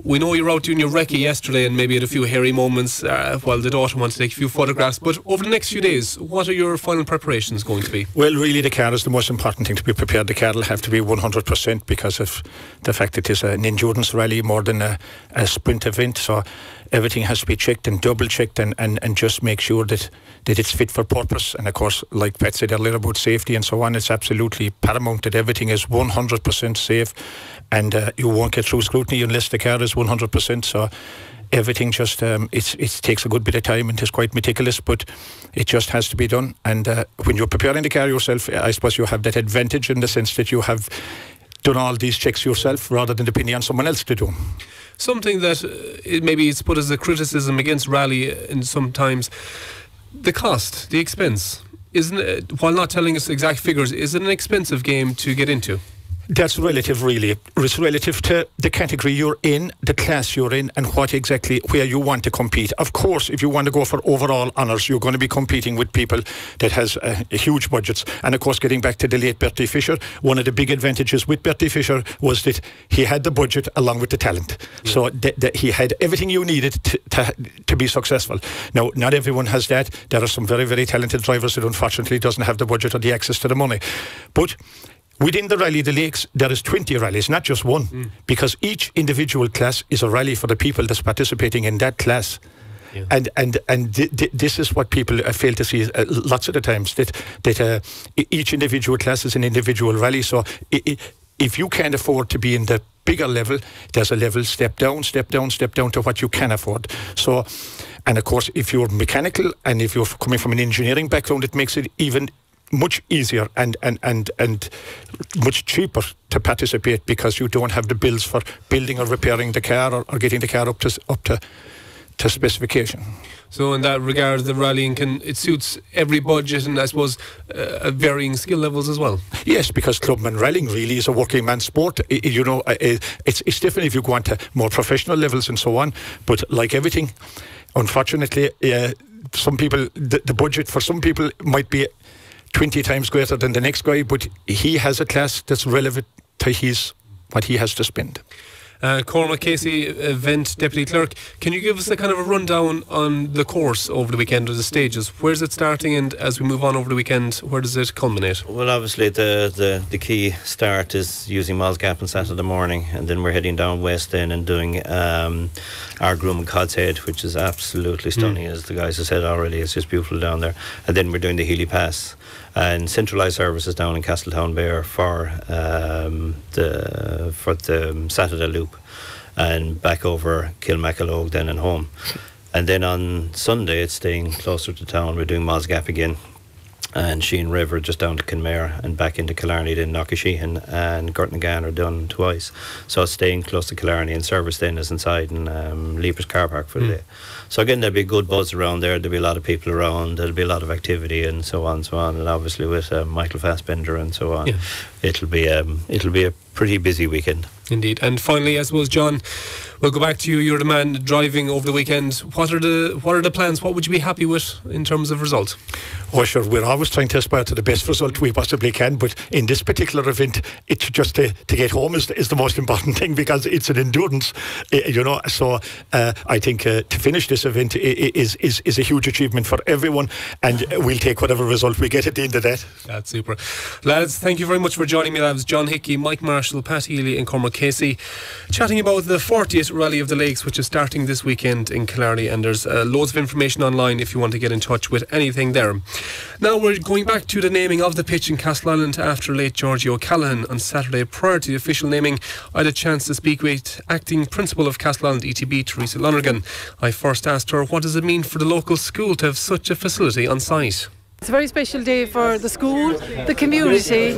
we know you're out doing your recce yesterday and maybe had a few hairy moments uh, while the daughter wanted to take a few photographs. But over the next few days, what are your final preparations going to be? Well, really, the car is the most important thing to be prepared. The car will have to be 100% because of the fact it's an endurance rally more than a, a sprint event. So everything has to be checked and double checked and, and, and just make sure that, that it's fit for purpose. And of course, like Pat said earlier about safety and so on, it's absolutely paramount that everything is 100% safe and uh, you won't get through scrutiny unless the car is 100%. So everything just um, it's, it takes a good bit of time and it's quite meticulous, but it just has to be done. And uh, when you're preparing the car yourself, I suppose you have that advantage in the sense that you have done all these checks yourself rather than depending on someone else to do. Something that uh, maybe it's put as a criticism against Rally in sometimes the cost, the expense. Isn't it, while not telling us exact figures, is it an expensive game to get into? That's relative, really. It's relative to the category you're in, the class you're in, and what exactly where you want to compete. Of course, if you want to go for overall honours, you're going to be competing with people that has uh, huge budgets. And of course, getting back to the late Bertie Fisher, one of the big advantages with Bertie Fisher was that he had the budget along with the talent. Yeah. So th- th- he had everything you needed to, to, to be successful. Now, not everyone has that. There are some very, very talented drivers that unfortunately doesn't have the budget or the access to the money. But Within the Rally of the Lakes, there is 20 rallies, not just one, mm. because each individual class is a rally for the people that's participating in that class. Yeah. And and and th- th- this is what people uh, fail to see uh, lots of the times that that uh, each individual class is an individual rally. So if you can't afford to be in the bigger level, there's a level step down, step down, step down to what you can afford. So, and of course, if you're mechanical and if you're coming from an engineering background, it makes it even much easier and, and, and, and much cheaper to participate because you don't have the bills for building or repairing the car or, or getting the car up to up to to specification. So in that regard, the rallying can it suits every budget and I suppose uh, varying skill levels as well. Yes, because clubman rallying really is a working man sport. It, you know, it, it's it's different if you go on to more professional levels and so on. But like everything, unfortunately, uh, some people the, the budget for some people might be 20 times greater than the next guy, but he has a class that's relevant to his what he has to spend. Uh, Cormac Casey, event deputy clerk, can you give us a kind of a rundown on the course over the weekend or the stages? Where's it starting, and as we move on over the weekend, where does it culminate? Well, obviously the the, the key start is using Moll's Gap on Saturday morning, and then we're heading down west then and doing um, Ardgroom and Cod's Head, which is absolutely stunning, mm. as the guys have said already. It's just beautiful down there, and then we're doing the Healy Pass and centralised services down in Castletownbere for um, the for the Saturday loop, and back over Kilmacalogue then and home. And then on Sunday, it's staying closer to town. We're doing Moll's Gap again, and Sheen River just down to Kenmare and back into Killarney, then Knockasheehan and Gurtnagan are done twice. So staying close to Killarney and service then is inside in um, Leapers Car Park for the mm. day. So again, there'll be a good buzz around there. There'll be a lot of people around. There'll be a lot of activity and so on, and so on. And obviously with uh, Michael Fassbender and so on, yeah. it'll be um, it'll be a pretty busy weekend. Indeed. And finally, I suppose, John, we'll go back to you. You're the man driving over the weekend. What are the what are the plans? What would you be happy with in terms of result? Oh, sure. We're always trying to aspire to the best result we possibly can, but in this particular event, it's just to, to get home is, is the most important thing because it's an endurance, eh, you know. So uh, I think uh, to finish this event is, is is a huge achievement for everyone, and we'll take whatever result we get at the end of that. That's super, lads. Thank you very much for joining me. That was John Hickey, Mike Marshall, Pat Healy, and Cormac Casey, chatting about the 40th Rally of the Lakes, which is starting this weekend in Killarney. And there's uh, loads of information online if you want to get in touch with anything there. Now we're going back to the naming of the pitch in Castleisland after late Georgie O'Callaghan on Saturday. Prior to the official naming, I had a chance to speak with acting principal of Castleisland ETB, Teresa Lonergan. I first asked her what does it mean for the local school to have such a facility on site. It's a very special day for the school, the community,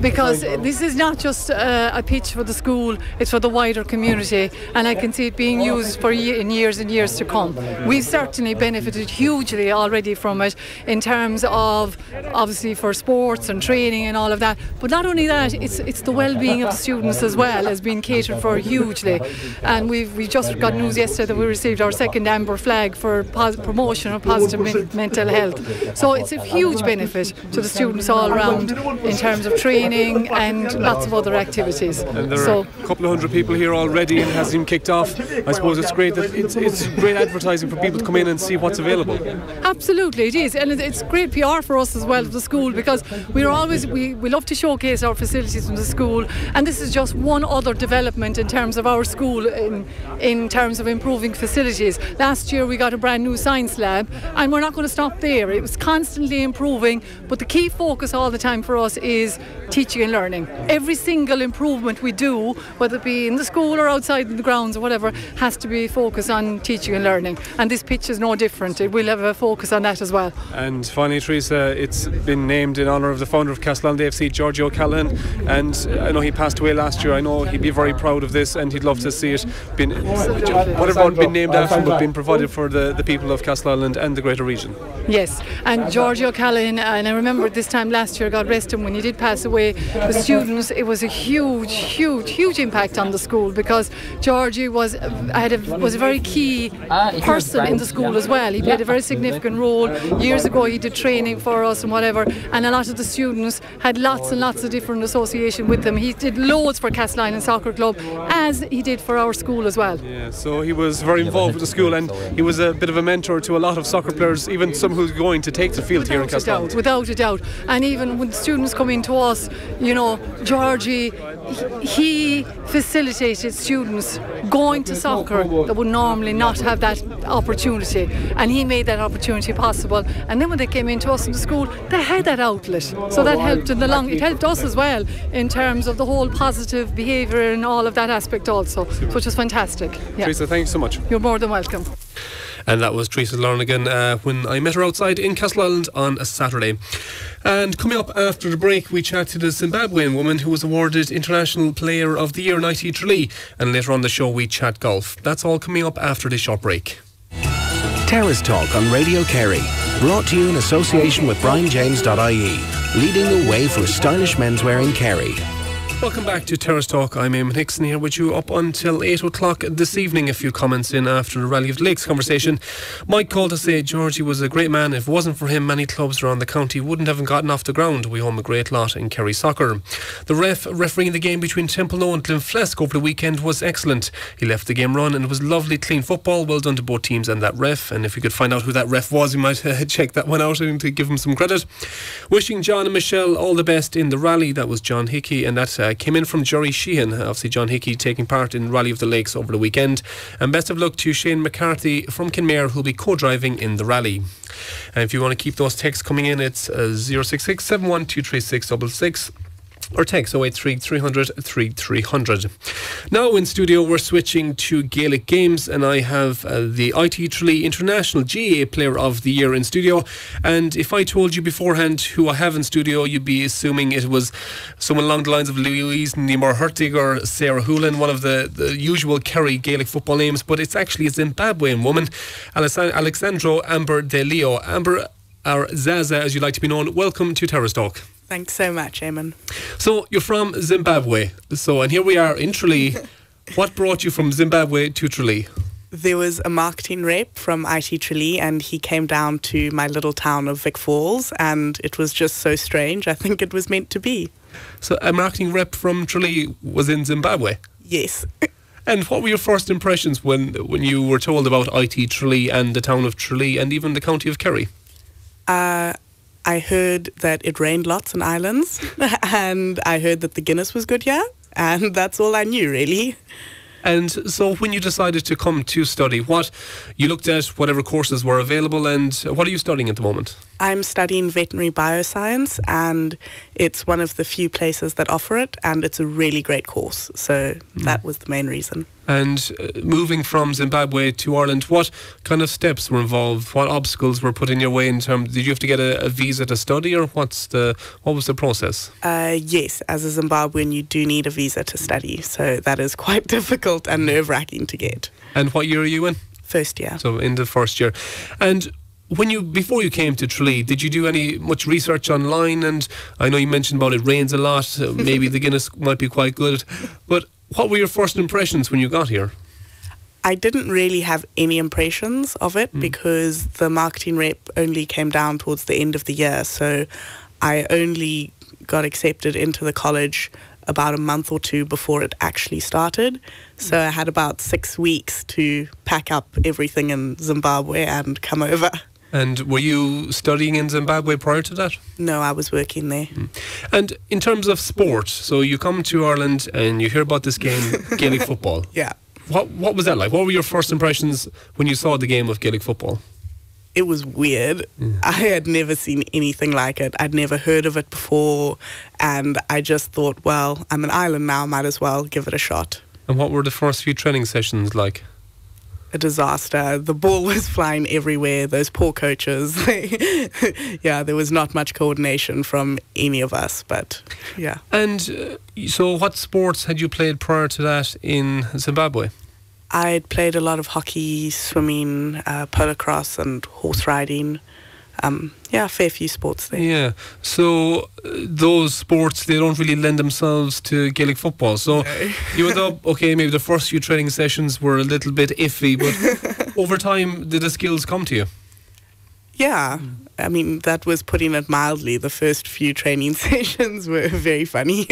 because this is not just a, a, pitch for the school, it's for the wider community, and I can see it being used for ye- in years and years to come. We've certainly benefited hugely already from it in terms of obviously for sports and training and all of that, but not only that, it's it's the well-being of students as well has been catered for hugely, and we've we just got news yesterday that we received our second amber flag for promotion of positive me- mental health. So it's of huge benefit to the students all around in terms of training and lots of other activities. And there So are a couple of hundred people here already and it has even kicked off. I suppose it's great that it's, it's great advertising for people to come in and see what's available. Absolutely, it is, and it's great PR for us as well the school because we're always we, we love to showcase our facilities in the school, and this is just one other development in terms of our school in in terms of improving facilities. Last year we got a brand new science lab, and we're not going to stop there. It was constantly improving, but the key focus all the time for us is teaching and learning. Every single improvement we do, whether it be in the school or outside in the grounds or whatever, has to be focused on teaching and learning. And this pitch is no different. It will have a focus on that as well. And finally, Teresa, it's been named in honour of the founder of Castleisland AFC, Georgie O'Callaghan. And I know he passed away last year. I know he'd be very proud of this and he'd love to see it been, whatever been named after him, but being provided for the, the people of Castleisland and the greater region. Yes, and Georgie O'Callaghan, and I remember this time last year, God rest him, when he did pass away, the students, it was a huge, huge, huge impact on the school because Georgie was had a, was a very key person in the school as well. He played a very significant role. Years ago, he did training for us and whatever, and a lot of the students had lots and lots of different association with them. He did loads for Castleisland Soccer Club, as he did for our school as well. Yeah, so he was very involved with the school and he was a bit of a mentor to a lot of soccer players, even some who's going to take the field here in Without a doubt, without a doubt. And even when students come in to us, you know, Georgie, he facilitated students going to soccer that would normally not have that opportunity. And he made that opportunity possible. And then when they came into us in the school, they had that outlet. So that helped in the long, it helped us as well in terms of the whole positive behaviour and all of that aspect also, which was fantastic. Yeah. Teresa, thanks so much. You're more than welcome. And that was Teresa Lonergan uh, when I met her outside in Castleisland on a Saturday. And coming up after the break, we chat to the Zimbabwean woman who was awarded International Player of the Year in IT Tralee. And later on the show, we chat golf. That's all coming up after this short break. Terrace Talk on Radio Kerry. Brought to you in association with BrianJames.ie. Leading the way for stylish menswear in Kerry. Welcome back to Terrace Talk. I'm Eamon Hickson here with you up until 8 o'clock this evening. A few comments in after the Rally of the Lakes conversation. Mike called to say Georgie was a great man. If it wasn't for him, many clubs around the county wouldn't have gotten off the ground. We home a great lot in Kerry soccer. The ref refereeing the game between Temple and Glenflesk over the weekend was excellent. He left the game run and it was lovely, clean football. Well done to both teams and that ref. And if we could find out who that ref was, we might uh, check that one out and to give him some credit. Wishing John and Michelle all the best in the rally. That was John Hickey, and that uh, came in from Jerry Sheehan. Obviously, John Hickey taking part in Rally of the Lakes over the weekend. And best of luck to Shane McCarthy from Kenmare, who'll be co driving in the rally. And if you want to keep those texts coming in, it's uh, 066 7123666 or text 083 300 3300. Now in studio, we're switching to Gaelic games, and I have uh, the IT International GA Player of the Year in studio. And if I told you beforehand who I have in studio, you'd be assuming it was someone along the lines of Louise Ní Mhuircheartaigh or Sarah Houlihan, one of the, the usual Kerry Gaelic football names, but it's actually a Zimbabwean woman, Aless- Alexandro Amber De Leo. Amber, or Zaza, as you like to be known, welcome to Terrace Talk. Thanks so much, Eamon. So you're from Zimbabwe. So and here we are in Tralee. what brought you from Zimbabwe to Tralee? There was a marketing rep from IT Tralee, and he came down to my little town of Vic Falls, and it was just so strange. I think it was meant to be. So a marketing rep from Tralee was in Zimbabwe. Yes. And what were your first impressions when when you were told about IT Tralee and the town of Tralee and even the county of Kerry? Uh, I heard that it rained lots in islands, and I heard that the Guinness was good here, and that's all I knew, really. And so when you decided to come to study, what you looked at whatever courses were available and what are you studying at the moment? I'm studying veterinary bioscience, and it's one of the few places that offer it, and it's a really great course. So that was the main reason. And uh, moving from Zimbabwe to Ireland, what kind of steps were involved? What obstacles were put in your way in terms? Did you have to get a, a visa to study, or what's the what was the process? Uh, yes, as a Zimbabwean, you do need a visa to study, so that is quite difficult and nerve wracking to get. And what year are you in? First year. So in the first year, and when you before you came to Tralee, did you do any much research online? And I know you mentioned about it rains a lot. Uh, maybe the Guinness might be quite good, but what were your first impressions when you got here? I didn't really have any impressions of it because the marketing rep only came down towards the end of the year. So I only got accepted into the college about a month or two before it actually started. So I had about six weeks to pack up everything in Zimbabwe and come over. And were you studying in Zimbabwe prior to that? No, I was working there. Hmm. And in terms of sport, so you come to Ireland and you hear about this game, Gaelic football. Yeah. What what was that like? What were your first impressions when you saw the game of Gaelic football? it was weird. Hmm. I had never seen anything like it. I'd never heard of it before. And I just thought, well, I'm an island now, might as well give it a shot. And what were the first few training sessions like? A disaster. The ball was flying everywhere. Those poor coaches. yeah, there was not much coordination from any of us, but yeah. And uh, so, what sports had you played prior to that in Zimbabwe? I'd played a lot of hockey, swimming, uh, polocrosse, and horse riding. Um, yeah, a fair few sports there. Yeah. So uh, those sports they don't really lend themselves to Gaelic football. So you thought, okay, maybe the first few training sessions were a little bit iffy, but over time, did the skills come to you? Yeah, I mean that was putting it mildly. The first few training sessions were very funny,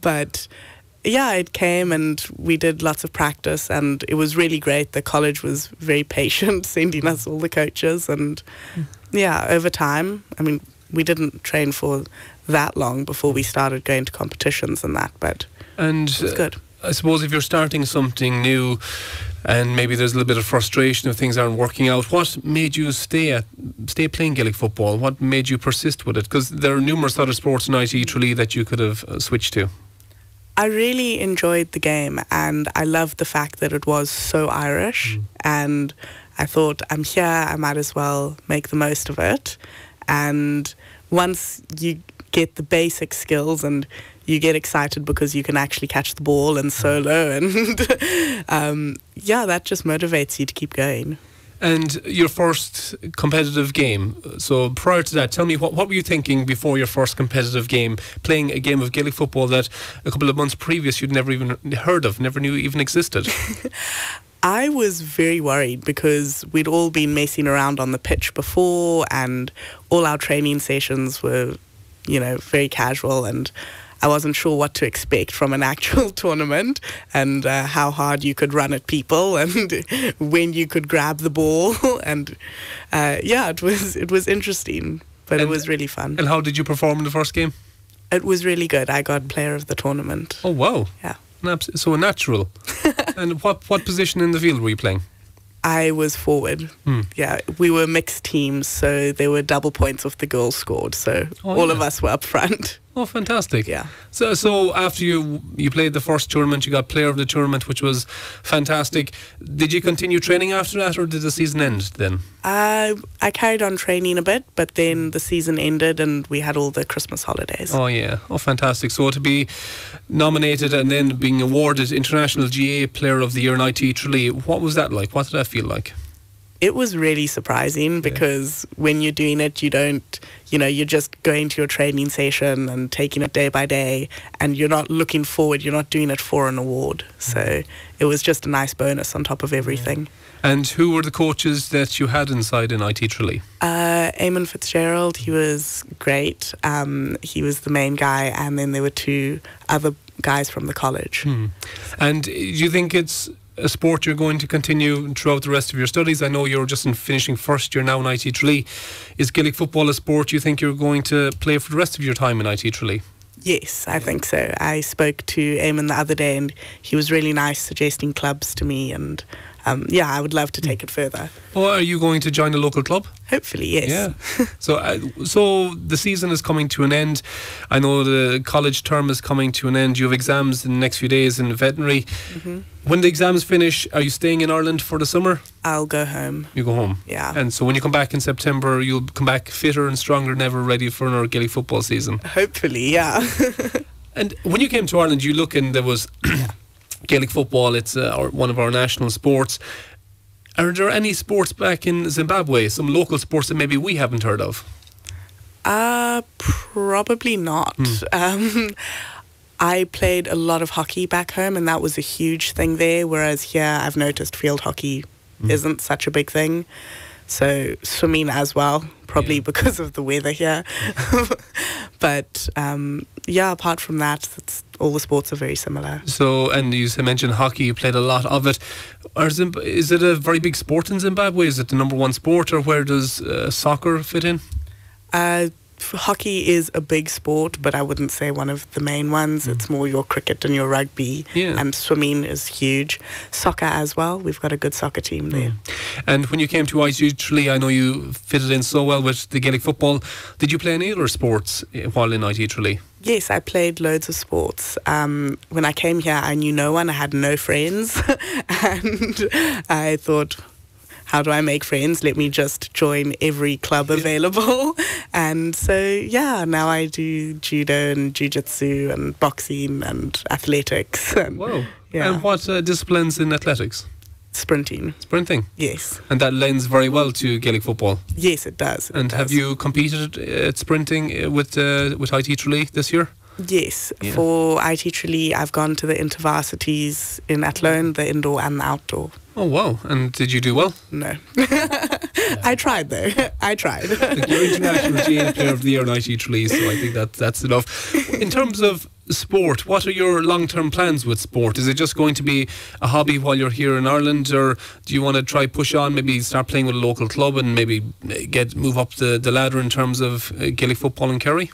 but yeah, it came and we did lots of practice and it was really great. The college was very patient, sending us all the coaches and yeah, over time, I mean, we didn't train for that long before we started going to competitions and that, but And it was good. I suppose if you're starting something new and maybe there's a little bit of frustration if things aren't working out, what made you stay at stay playing Gaelic football? What made you persist with it? Because there are numerous other sports in IT Tralee that you could have uh, switched to. I really enjoyed the game and I loved the fact that it was so Irish and I thought I'm here, I might as well make the most of it. And once you get the basic skills and you get excited because you can actually catch the ball and solo and um, yeah, that just motivates you to keep going. And your first competitive game. So prior to that, tell me what, what were you thinking before your first competitive game, playing a game of Gaelic football that a couple of months previous you'd never even heard of, never knew even existed. I was very worried because we'd all been messing around on the pitch before and all our training sessions were, you know, very casual and I wasn't sure what to expect from an actual tournament and uh, how hard you could run at people and when you could grab the ball and uh, yeah, it was it was interesting, but it was really fun. and how did you perform in the first game? It was really good. I got player of the tournament. Oh wow! Yeah. So natural. and what what position in the field were you playing? I was forward. Hmm. Yeah, we were mixed teams, so there were double points if the girls scored. So Oh, all yeah. of us were up front. Oh, fantastic! Yeah. So, so after you you played the first tournament, you got player of the tournament, which was fantastic. Did you continue training after that, or did the season end then? I I carried on training a bit, but then the season ended and we had all the Christmas holidays. Oh yeah, oh fantastic! So to be nominated and then being awarded International GA Player of the Year in IT Tralee, what was that like? What did that feel like? It was really surprising because when you're doing it, you don't, you know, you're just going to your training session and taking it day by day, and you're not looking forward. You're not doing it for an award. So it was just a nice bonus on top of everything. And who were the coaches that you had inside in IT Tralee? Uh, Eamon Fitzgerald, he was great. Um, he was the main guy, and then there were two other guys from the college. Hmm. And do you think it's a sport you're going to continue throughout the rest of your studies? I know you're just in finishing first year now in IT Tralee. Is Gaelic football a sport you think you're going to play for the rest of your time in IT Tralee? Yes, I think so. I spoke to Eamon the other day, and he was really nice, suggesting clubs to me. And um, yeah, I would love to take it further. Or are you going to join a local club? Hopefully, yes. Yeah. so, uh, so the season is coming to an end. I know the college term is coming to an end. You have exams in the next few days in veterinary. Mhm. When the exams finish, are you staying in Ireland for the summer? I'll go home. You go home. Yeah. And so when you come back in September, you'll come back fitter and stronger than ever, ready for another Gaelic football season. Hopefully, yeah. And when you came to Ireland, you look and there was Gaelic football. It's uh, our, one of our national sports. Are there any sports back in Zimbabwe? Some local sports that maybe we haven't heard of? Uh, probably not. Um, I played a lot of hockey back home, and that was a huge thing there. Whereas here, I've noticed field hockey Mm. isn't such a big thing. So swimming as well, probably because of the weather here. but um, yeah, apart from that, all the sports are very similar. So, and you mentioned hockey. You played a lot of it. Are Zimb- is it a very big sport in Zimbabwe? Is it the number one sport, or where does uh, soccer fit in? Uh, hockey is a big sport, but I wouldn't say one of the main ones. It's more your cricket and your rugby. Yeah. And swimming is huge. Soccer as well. We've got a good soccer team there. And when you came to ITU Tralee, I know you fitted in so well with the Gaelic football. Did you play any other sports eh, while in ITU Tralee? Yes, I played loads of sports. Um, when I came here, I knew no one. I had no friends, and I thought, "How do I make friends? Let me just join every club available." and so, yeah, now I do judo and jujitsu and boxing and athletics. And, Whoa! Yeah. And what uh, disciplines in athletics? Sprinting. Sprinting. Yes. And that lends very well to Gaelic football. Yes, it does. And have you competed at sprinting uh, with uh, with IT Tralee this year? Yes, Yeah. for IT Tralee, I've gone to the intervarsities in Athlone, the indoor and the outdoor. Oh wow! And did you do well? No. I tried though. I tried. You're international GA Player of the Year in IT Tralee, so I think that that's enough. In terms of sport, what are your long-term plans with sport? Is it just going to be a hobby while you're here in Ireland, or do you want to try push on, maybe start playing with a local club and maybe uh, get move up the, the ladder in terms of uh, Gaelic football in Kerry?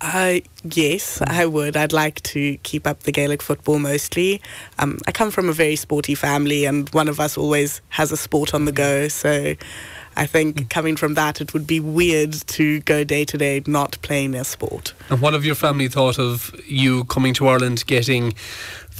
Uh, yes, I would. I'd like to keep up the Gaelic football mostly. Um, I come from a very sporty family, and one of us always has a sport on the go. So I think coming from that, it would be weird to go day to day not playing a sport. And what have your family thought of you coming to Ireland, getting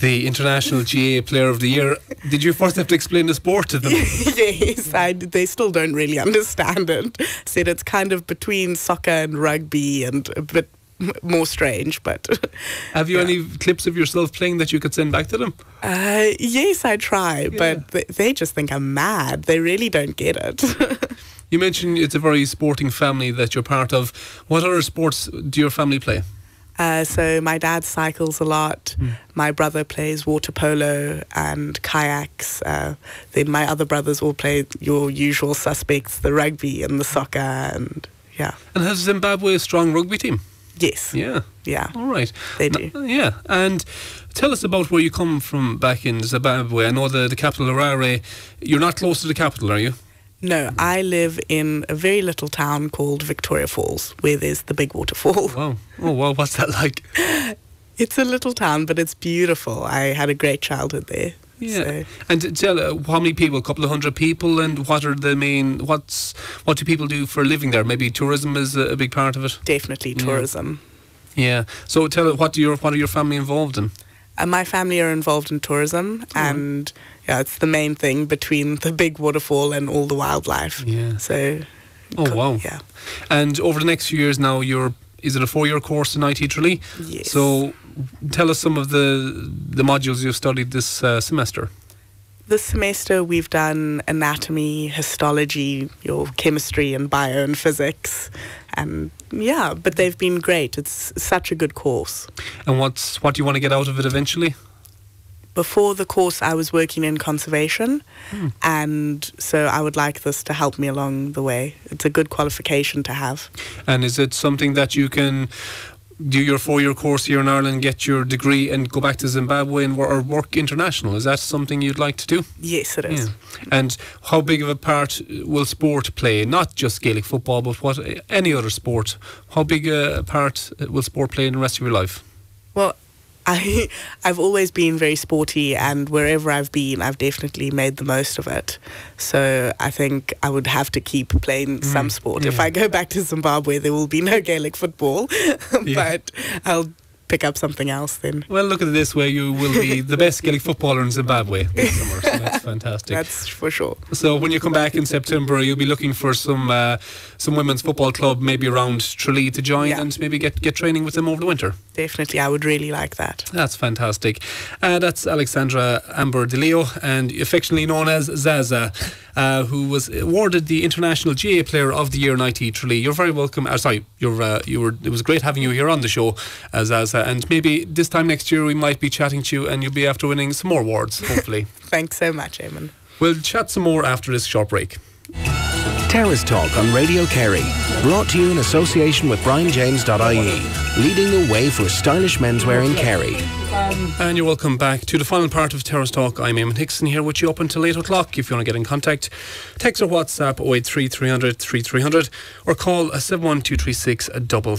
the International GA Player of the Year? Did you first have to explain the sport to them? yes, I, they still don't really understand it. Said it's kind of between soccer and rugby and a bit more strange, but Have you any clips of yourself playing that you could send back to them? uh, yes, I try, but th- they just think I'm mad. They really don't get it. You mentioned it's a very sporting family that you're part of. What other sports do your family play? Uh, so my dad cycles a lot. My brother plays water polo and kayaks. Uh, then my other brothers all play your usual suspects, the rugby and the soccer, and yeah. And has Zimbabwe a strong rugby team? Yes. Yeah. Yeah. All right. They N- do. yeah. And tell us about where you come from back in Zimbabwe. I know the, the capital, Harare. You're not close to the capital, are you? No, I live in a very little town called Victoria Falls, where there's the big waterfall. Wow. Oh, wow. What's that like? It's a little town, but it's beautiful. I had a great childhood there. Yeah. So, And tell uh, how many people? A couple of hundred people, and what are the main? What's what do people do for a living there? Maybe tourism is a, a big part of it. definitely tourism. Yeah. So tell what do your what are your family involved in? And my family are involved in tourism, and yeah, it's the main thing between the big waterfall and all the wildlife. Yeah. So, Oh wow. Yeah. And over the next few years now, you're is it a four year course in IT Tralee? Yes. So tell us some of the the modules you've studied this uh, semester. this semester we've done anatomy, histology, your chemistry and bio and physics, and yeah, but they've been great. It's such a good course. And what's what do you want to get out of it eventually? Before the course, I was working in conservation, Hmm. and so I would like this to help me along the way. It's a good qualification to have. And is it something that you can do your four year course here in Ireland, get your degree, and go back to Zimbabwe and or work international? Is that something you'd like to do? Yes, it is. Yeah. And how big of a part will sport play? Not just Gaelic football, but what any other sport? How big a part will sport play in the rest of your life? Well, I I've always been very sporty, and wherever I've been, I've definitely made the most of it. So I think I would have to keep playing mm. some sport. If. I go back to Zimbabwe, there will be no Gaelic football, but I'll pick up something else then. Well, look at it this way: you will be the best Gaelic footballer in Zimbabwe this summer. So that's fantastic. That's for sure. So when you come back in September, you'll be looking for some uh, some women's football club, maybe around Tralee, to join and maybe get get training with them over the winter. Definitely, I would really like that. That's fantastic. Uh, that's Alexandra Amber De Leo, and affectionately known as Zaza. Uh, who was awarded the International GA Player of the Year in IT Tralee. You're very welcome. Uh, sorry, you're uh, you were. It was great having you here on the show, as as uh, and maybe this time next year we might be chatting to you, and you'll be after winning some more awards, hopefully. Thanks so much, Eamon. We'll chat some more after this short break. Terrace Talk on Radio Kerry. Brought to you in association with BrianJames.ie, leading the way for stylish menswear in Kerry. And you're welcome back to the final part of Terrace Talk. I'm Eamon Hickson here with you up until 8 o'clock. If you want to get in contact, text or WhatsApp 083 300 3300 or call 71236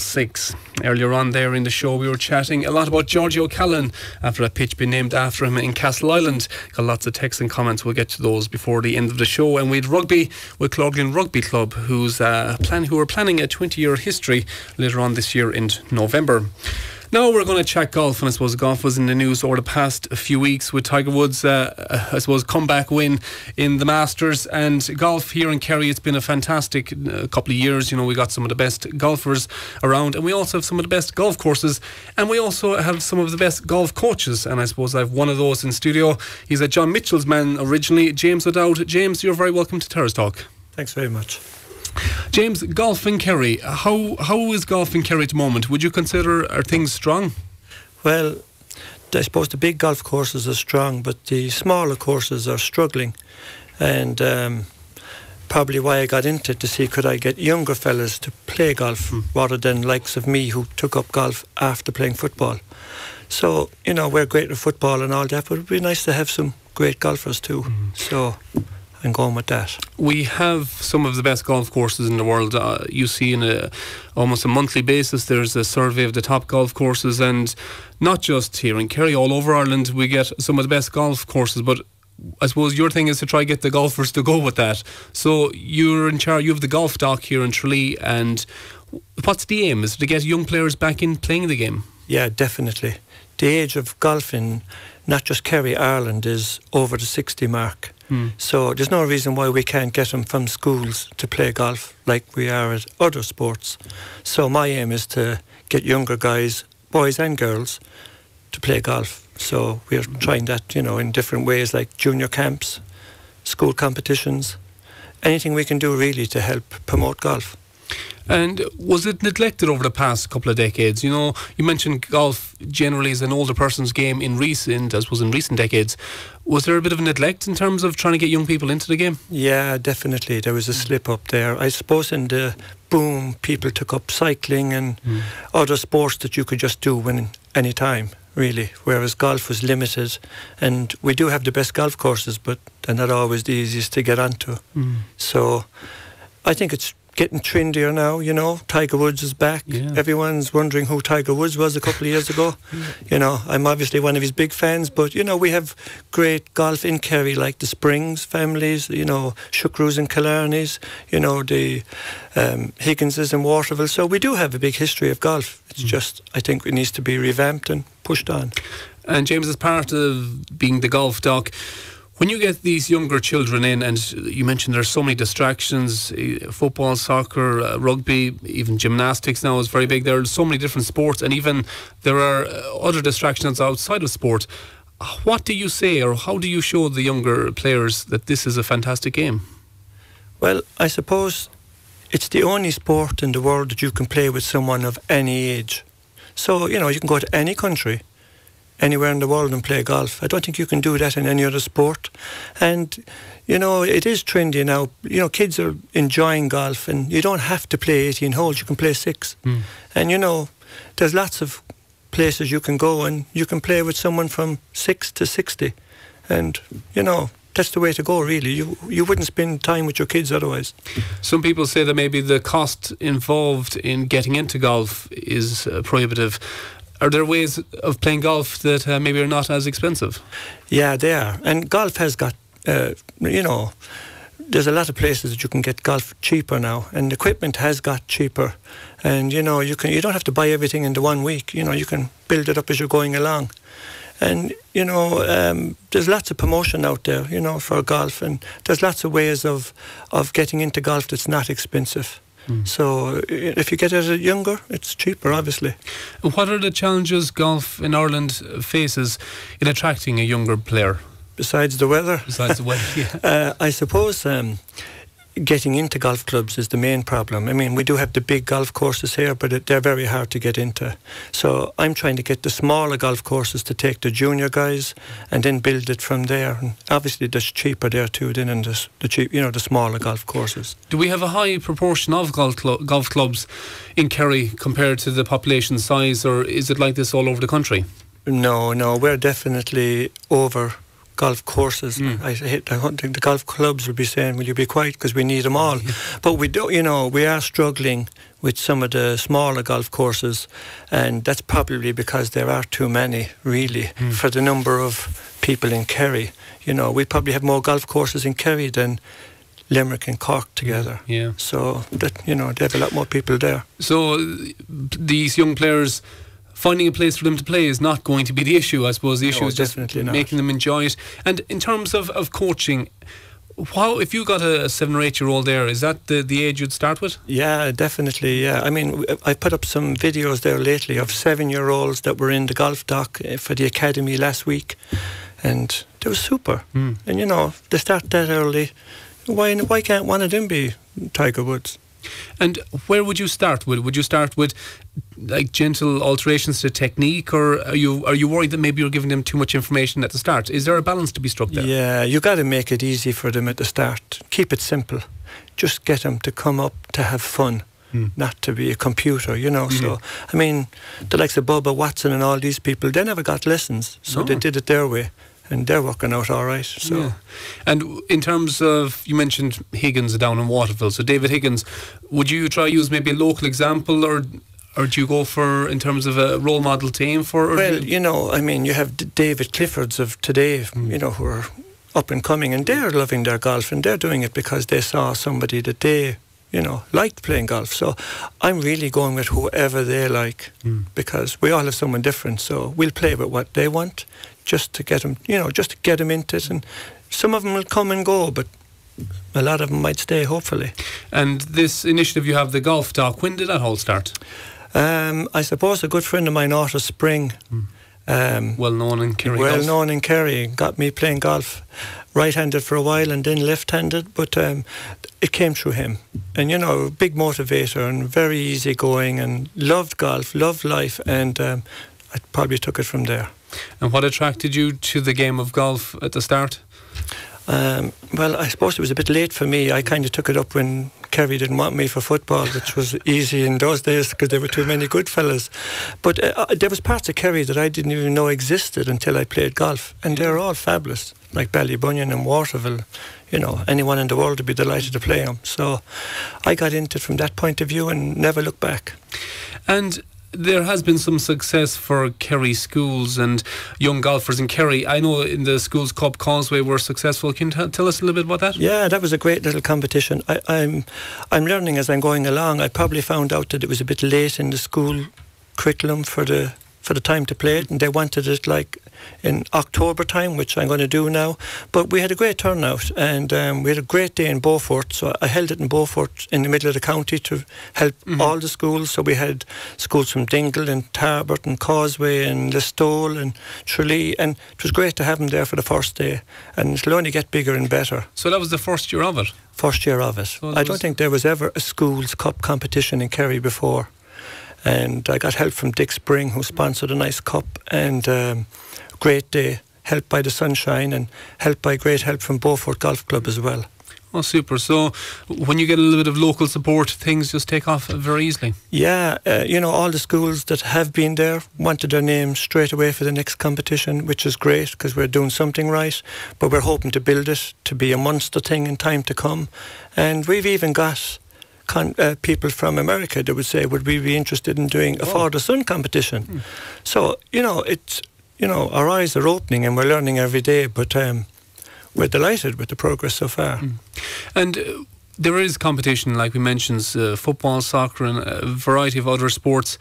66. Earlier on there in the show, we were chatting a lot about Georgie O'Callaghan after a pitch being named after him in Castleisland. Got lots of texts and comments. We'll get to those before the end of the show. And we had rugby with Killorglin Rugby Club, who's uh, plan- who are planning a 20 year history later on this year in November. Now we're going to check golf, and I suppose golf was in the news over the past few weeks with Tiger Woods' uh, I suppose comeback win in the Masters and golf here in Kerry. It's been a fantastic uh, couple of years. You know, we got some of the best golfers around, and we also have some of the best golf courses, and we also have some of the best golf coaches. And I suppose I've one of those in studio. He's a John Mitchels man originally, James O'Dowd. James, you're very welcome to Terrace Talk. Thanks very much. James, golf in Kerry. How how is golf in Kerry at the moment? Would you consider are things strong? Well, I suppose the big golf courses are strong, but the smaller courses are struggling, and um, probably why I got into it to see could I get younger fellas to play golf Hmm. rather than likes of me who took up golf after playing football. So you know we're great at football and all that, but it'd be nice to have some great golfers too. Hmm. So I'm going with that. We have some of the best golf courses in the world. Uh, you see, in a almost a monthly basis, there's a survey of the top golf courses, and not just here in Kerry, all over Ireland, we get some of the best golf courses. But I suppose your thing is to try get the golfers to go with that. So you're in charge. You have the golf dock here in Tralee, and what's the aim? Is it to get young players back in playing the game? Yeah, definitely. The age of golf in not just Kerry, Ireland, is over the 60 mark. So there's no reason why we can't get them from schools to play golf like we are at other sports. So my aim is to get younger guys, boys and girls, to play golf. So we're trying that, you know, in different ways like junior camps, school competitions, anything we can do really to help promote golf. And was it neglected over the past couple of decades? You know, you mentioned golf generally is an older person's game in recent, as was in recent decades. Was there a bit of a neglect in terms of trying to get young people into the game? Yeah, definitely. There was a slip up there. I suppose in the boom, people took up cycling and other sports that you could just do when any time, really. Whereas golf was limited, and we do have the best golf courses, but they're not always the easiest to get onto. Mm. So, I think it's getting trendier now. You know, Tiger Woods is back. Everyone's wondering who Tiger Woods was a couple of years ago. You know, I'm obviously one of his big fans, but you know, we have great golf in Kerry, like the Springs families. You know, Shukroos and Killarneys. You know, the um, Higginses and Waterville. So we do have a big history of golf. It's just, I think, it needs to be revamped and pushed on. And James, as part of being the golf doc, when you get these younger children in, and you mentioned there's so many distractions eh, football, soccer, uh, rugby, even gymnastics now is very big. There are so many different sports, and even there are uh, other distractions outside of sport. What do you say, or how do you show the younger players that this is a fantastic game? Well, I suppose it's the only sport in the world that you can play with someone of any age. So, you know, you can go to any country, anywhere in the world and play golf. I don't think you can do that in any other sport. And, you know, it is trendy now. You know, kids are enjoying golf and you don't have to play 18 holes, you can play six. And, you know, there's lots of places you can go and you can play with someone from six to 60. And, you know, that's the way to go, really. You, you wouldn't spend time with your kids otherwise. Some people say that maybe the cost involved in getting into golf is uh, prohibitive. Are there ways of playing golf that uh, maybe are not as expensive? Yeah, they are. And golf has got, uh, you know, there's a lot of places that you can get golf cheaper now, and equipment has got cheaper. And you know, you can you don't have to buy everything into one week. You know, you can build it up as you're going along. And you know, um, there's lots of promotion out there, you know, for golf, and there's lots of ways of of getting into golf that's not expensive. So if you get it younger, it's cheaper, obviously. And What are the challenges golf in Ireland faces in attracting a younger player? besides the weather. Besides the weather, yeah. uh, I suppose um, getting into golf clubs is the main problem. I mean, we do have the big golf courses here, but it, they're very hard to get into. So I'm trying to get the smaller golf courses to take the junior guys and then build it from there. And obviously, there's cheaper there too than in the, the cheap, you know, the smaller golf courses. Do we have a high proportion of golf cl- golf clubs in Kerry compared to the population size, or is it like this all over the country? No, no, we're definitely over golf courses. Mm. I, I don't think the golf clubs will be saying, "Will you be quiet?" Because we need them all. but we do, you know, we are struggling with some of the smaller golf courses, and that's probably because there are too many, really, mm. for the number of people in Kerry. You know, we probably have more golf courses in Kerry than Limerick and Cork together. Yeah. So that you know, they have a lot more people there. So these young players finding a place for them to play is not going to be the issue. I suppose the issue no, is just not. making them enjoy it. And in terms of, of coaching, how if you got a seven or eight year old there, is that the, the age you'd start with? Yeah, definitely. Yeah, I mean, I put up some videos there lately of seven year olds that were in the golf doc eh, for the academy last week, and they were super. Mm. And you know, they start that early. Why why can't one of them be Tiger Woods? And where would you start with? Would you start with like gentle alterations to technique, or are you are you worried that maybe you're giving them too much information at the start? Is there a balance to be struck there? Yeah, you got to make it easy for them at the start. Keep it simple. Just get them to come up to have fun. Mm. Not to be a computer, you know. Mm. So, I mean, the likes of Bubba Watson and all these people, they never got lessons, so they did it their way and they're working out all right. So, yeah. and in terms of you mentioned Higgins down in Waterville, so David Higgins, would you try use maybe a local example or? Or do you go for in terms of a role model team for? well, you know, I mean, you have David Cliffords of today, Hmm. you know, who are up and coming, and they're loving their golf, and they're doing it because they saw somebody that they, you know, liked playing golf. So I'm really going with whoever they like Mm. because we all have someone different. So we'll play with what they want, just to get them, you know, just to get them into it. And some of them will come and go, but a lot of them might stay, hopefully. And this initiative you have, the golf doc, when did that all start? Um, I suppose a good friend of mine, Otto Spring, um, well known in Kerry. well golf. known in Kerry, got me playing golf right-handed for a while and then left-handed, but um, it came through him. And you know, big motivator and very easygoing and loved golf, loved life, and um, I probably took it from there. And what attracted you to the game of golf at the start? Um, well, I suppose it was a bit late for me. I kind of took it up when Kerry didn't want me for football, which was easy in those days because there were too many good fellas. But uh, uh, there was parts of Kerry that I didn't even know existed until I played golf, and they're all fabulous, like Ballybunion and Waterville. You know, anyone in the world would be delighted to play them. So I got into it from that point of view and never looked back. And there has been some success for Kerry schools and young golfers in Kerry. I know in the Schools Cup Causeway were successful. Can you tell us a little bit about that? Yeah, that was a great little competition. I, I'm, I'm learning as I'm going along. I probably found out that it was a bit late in the school curriculum for the for the time to play it, and they wanted it like in October time, which I'm going to do now. But we had a great turnout, and um, we had a great day in Beaufort. So I held it in Beaufort in the middle of the county to help Mhm. all the schools. So we had schools from Dingle and Tarbert and Causeway and Listowel and Tralee, and it was great to have them there for the first day. And it'll only get bigger and better. So that was the first year of it. First year of it. So I don't think there was ever a schools cup competition in Kerry before. And I got help from Dick Spring, who sponsored a nice cup, and um, great day, helped by the sunshine, and helped by great help from Beaufort Golf Club as well. Oh, super. So when you get a little bit of local support, things just take off very easily. Yeah, uh, you know, all the schools that have been there wanted their name straight away for the next competition, which is great because we're doing something right. But we're hoping to build it to be a monster thing in time to come. And we've even got con- uh, people from America that would say, would we be interested in doing a Father Son competition? So, you know, it's, you know, our eyes are opening and we're learning every day, but um, we're delighted with the progress so far. And uh, there is competition, like we mentioned, uh, football, soccer, and a variety of other sports.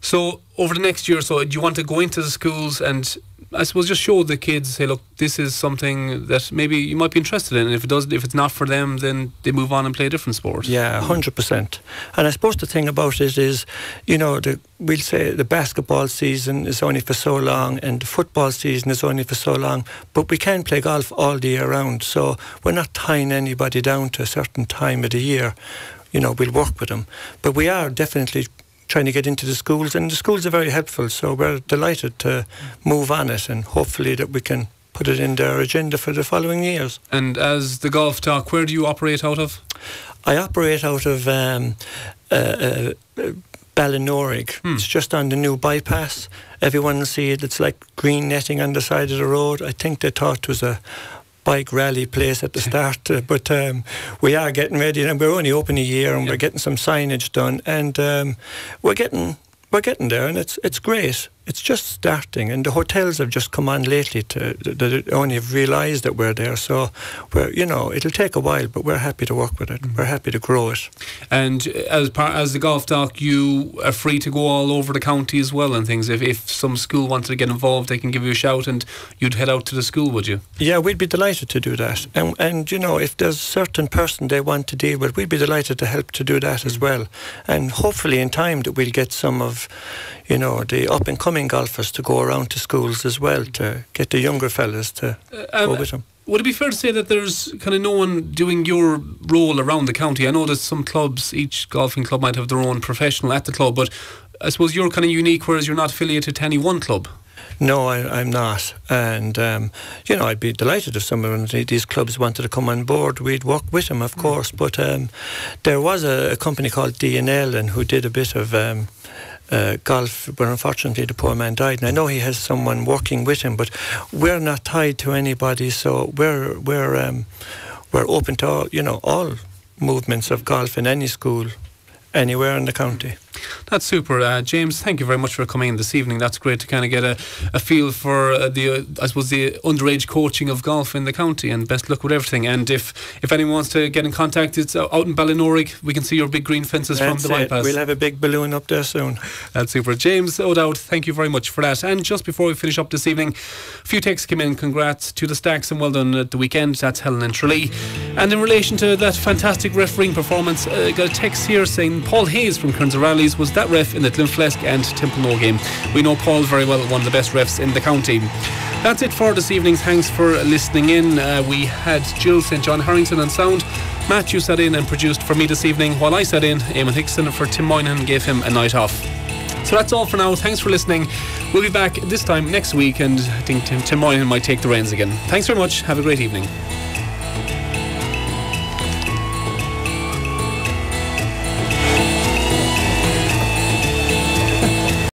So over the next year or so, do you want to go into the schools and I suppose just show the kids, say, look, this is something that maybe you might be interested in. And if it does, if it's not for them, then they move on and play a different sport. Yeah, hundred percent. And I suppose the thing about it is, you know, the, we'll say the basketball season is only for so long, and the football season is only for so long. But we can play golf all the year round, so we're not tying anybody down to a certain time of the year. You know, we'll work with them, but we are definitely trying to get into the schools, and the schools are very helpful. So we're delighted to move on it, and hopefully that we can put it in their agenda for the following years. And as the golf doc, where do you operate out of? I operate out of um, uh, uh, Ballinorig. Hmm. It's just on the new bypass. Everyone see it. It's like green netting on the side of the road. I think they thought it was a bike rally place at the start, uh, but um, we are getting ready, and we're only open a year, and we're getting some signage done, and um, we're getting we're getting there, and it's it's great it's just starting, and the hotels have just come on lately to that only have realised that we're there. So we're you know it'll take a while, but we're happy to work with it. Mm-hmm. We're happy to grow it. And as part as the golf doc, you are free to go all over the county as well and things. If if some school wanted to get involved, they can give you a shout, and you'd head out to the school, would you? Yeah, we'd be delighted to do that. And and you know if there's a certain person they want to deal with, we'd be delighted to help to do that mm-hmm. as well. And hopefully in time that we'll get some of you know, the up and coming golfers to go around to schools as well to get the younger fellas to uh, um, go with them. Would it be fair to say that there's kind of no one doing your role around the county? I know that some clubs, each golfing club might have their own professional at the club, but I suppose you're kind of unique, whereas you're not affiliated to any one club. No, I, am not. And, um, you know, I'd be delighted if some of these clubs wanted to come on board. We'd work with them, of mm. course. But um, there was a, a, company called DNL and who did a bit of um, uh, golf, but unfortunately the poor man died. And I know he has someone working with him, but we're not tied to anybody, so we're we're um, we're open to all, you know all movements of golf in any school, anywhere in the county. That's super, uh, James. Thank you very much for coming in this evening. That's great to kind of get a, a feel for uh, the, uh, I suppose, the underage coaching of golf in the county. And best luck with everything. And if if anyone wants to get in contact, it's uh, out in Ballinorig. We can see your big green fences That's from the bypass. We'll have a big balloon up there soon. That's super, James O'Dowd. Thank you very much for that. And just before we finish up this evening, a few texts came in. Congrats to the Stacks and well done at the weekend. That's Helen and Tralee. And in relation to that fantastic refereeing performance, uh, got a text here saying Paul Hayes from Kerins O'Rahillys was that ref in the Glenflesk and Temple game. We know Paul very well, one of the best refs in the county. That's it for this evening. Thanks for listening in. Uh, we had Jill St. John Harrington on sound. Matthew sat in and produced for me this evening, while I sat in. Eamon Hickson for Tim Moynihan gave him a night off. So that's all for now. Thanks for listening. We'll be back this time next week, and I think Tim, Tim Moynihan might take the reins again. Thanks very much. Have a great evening.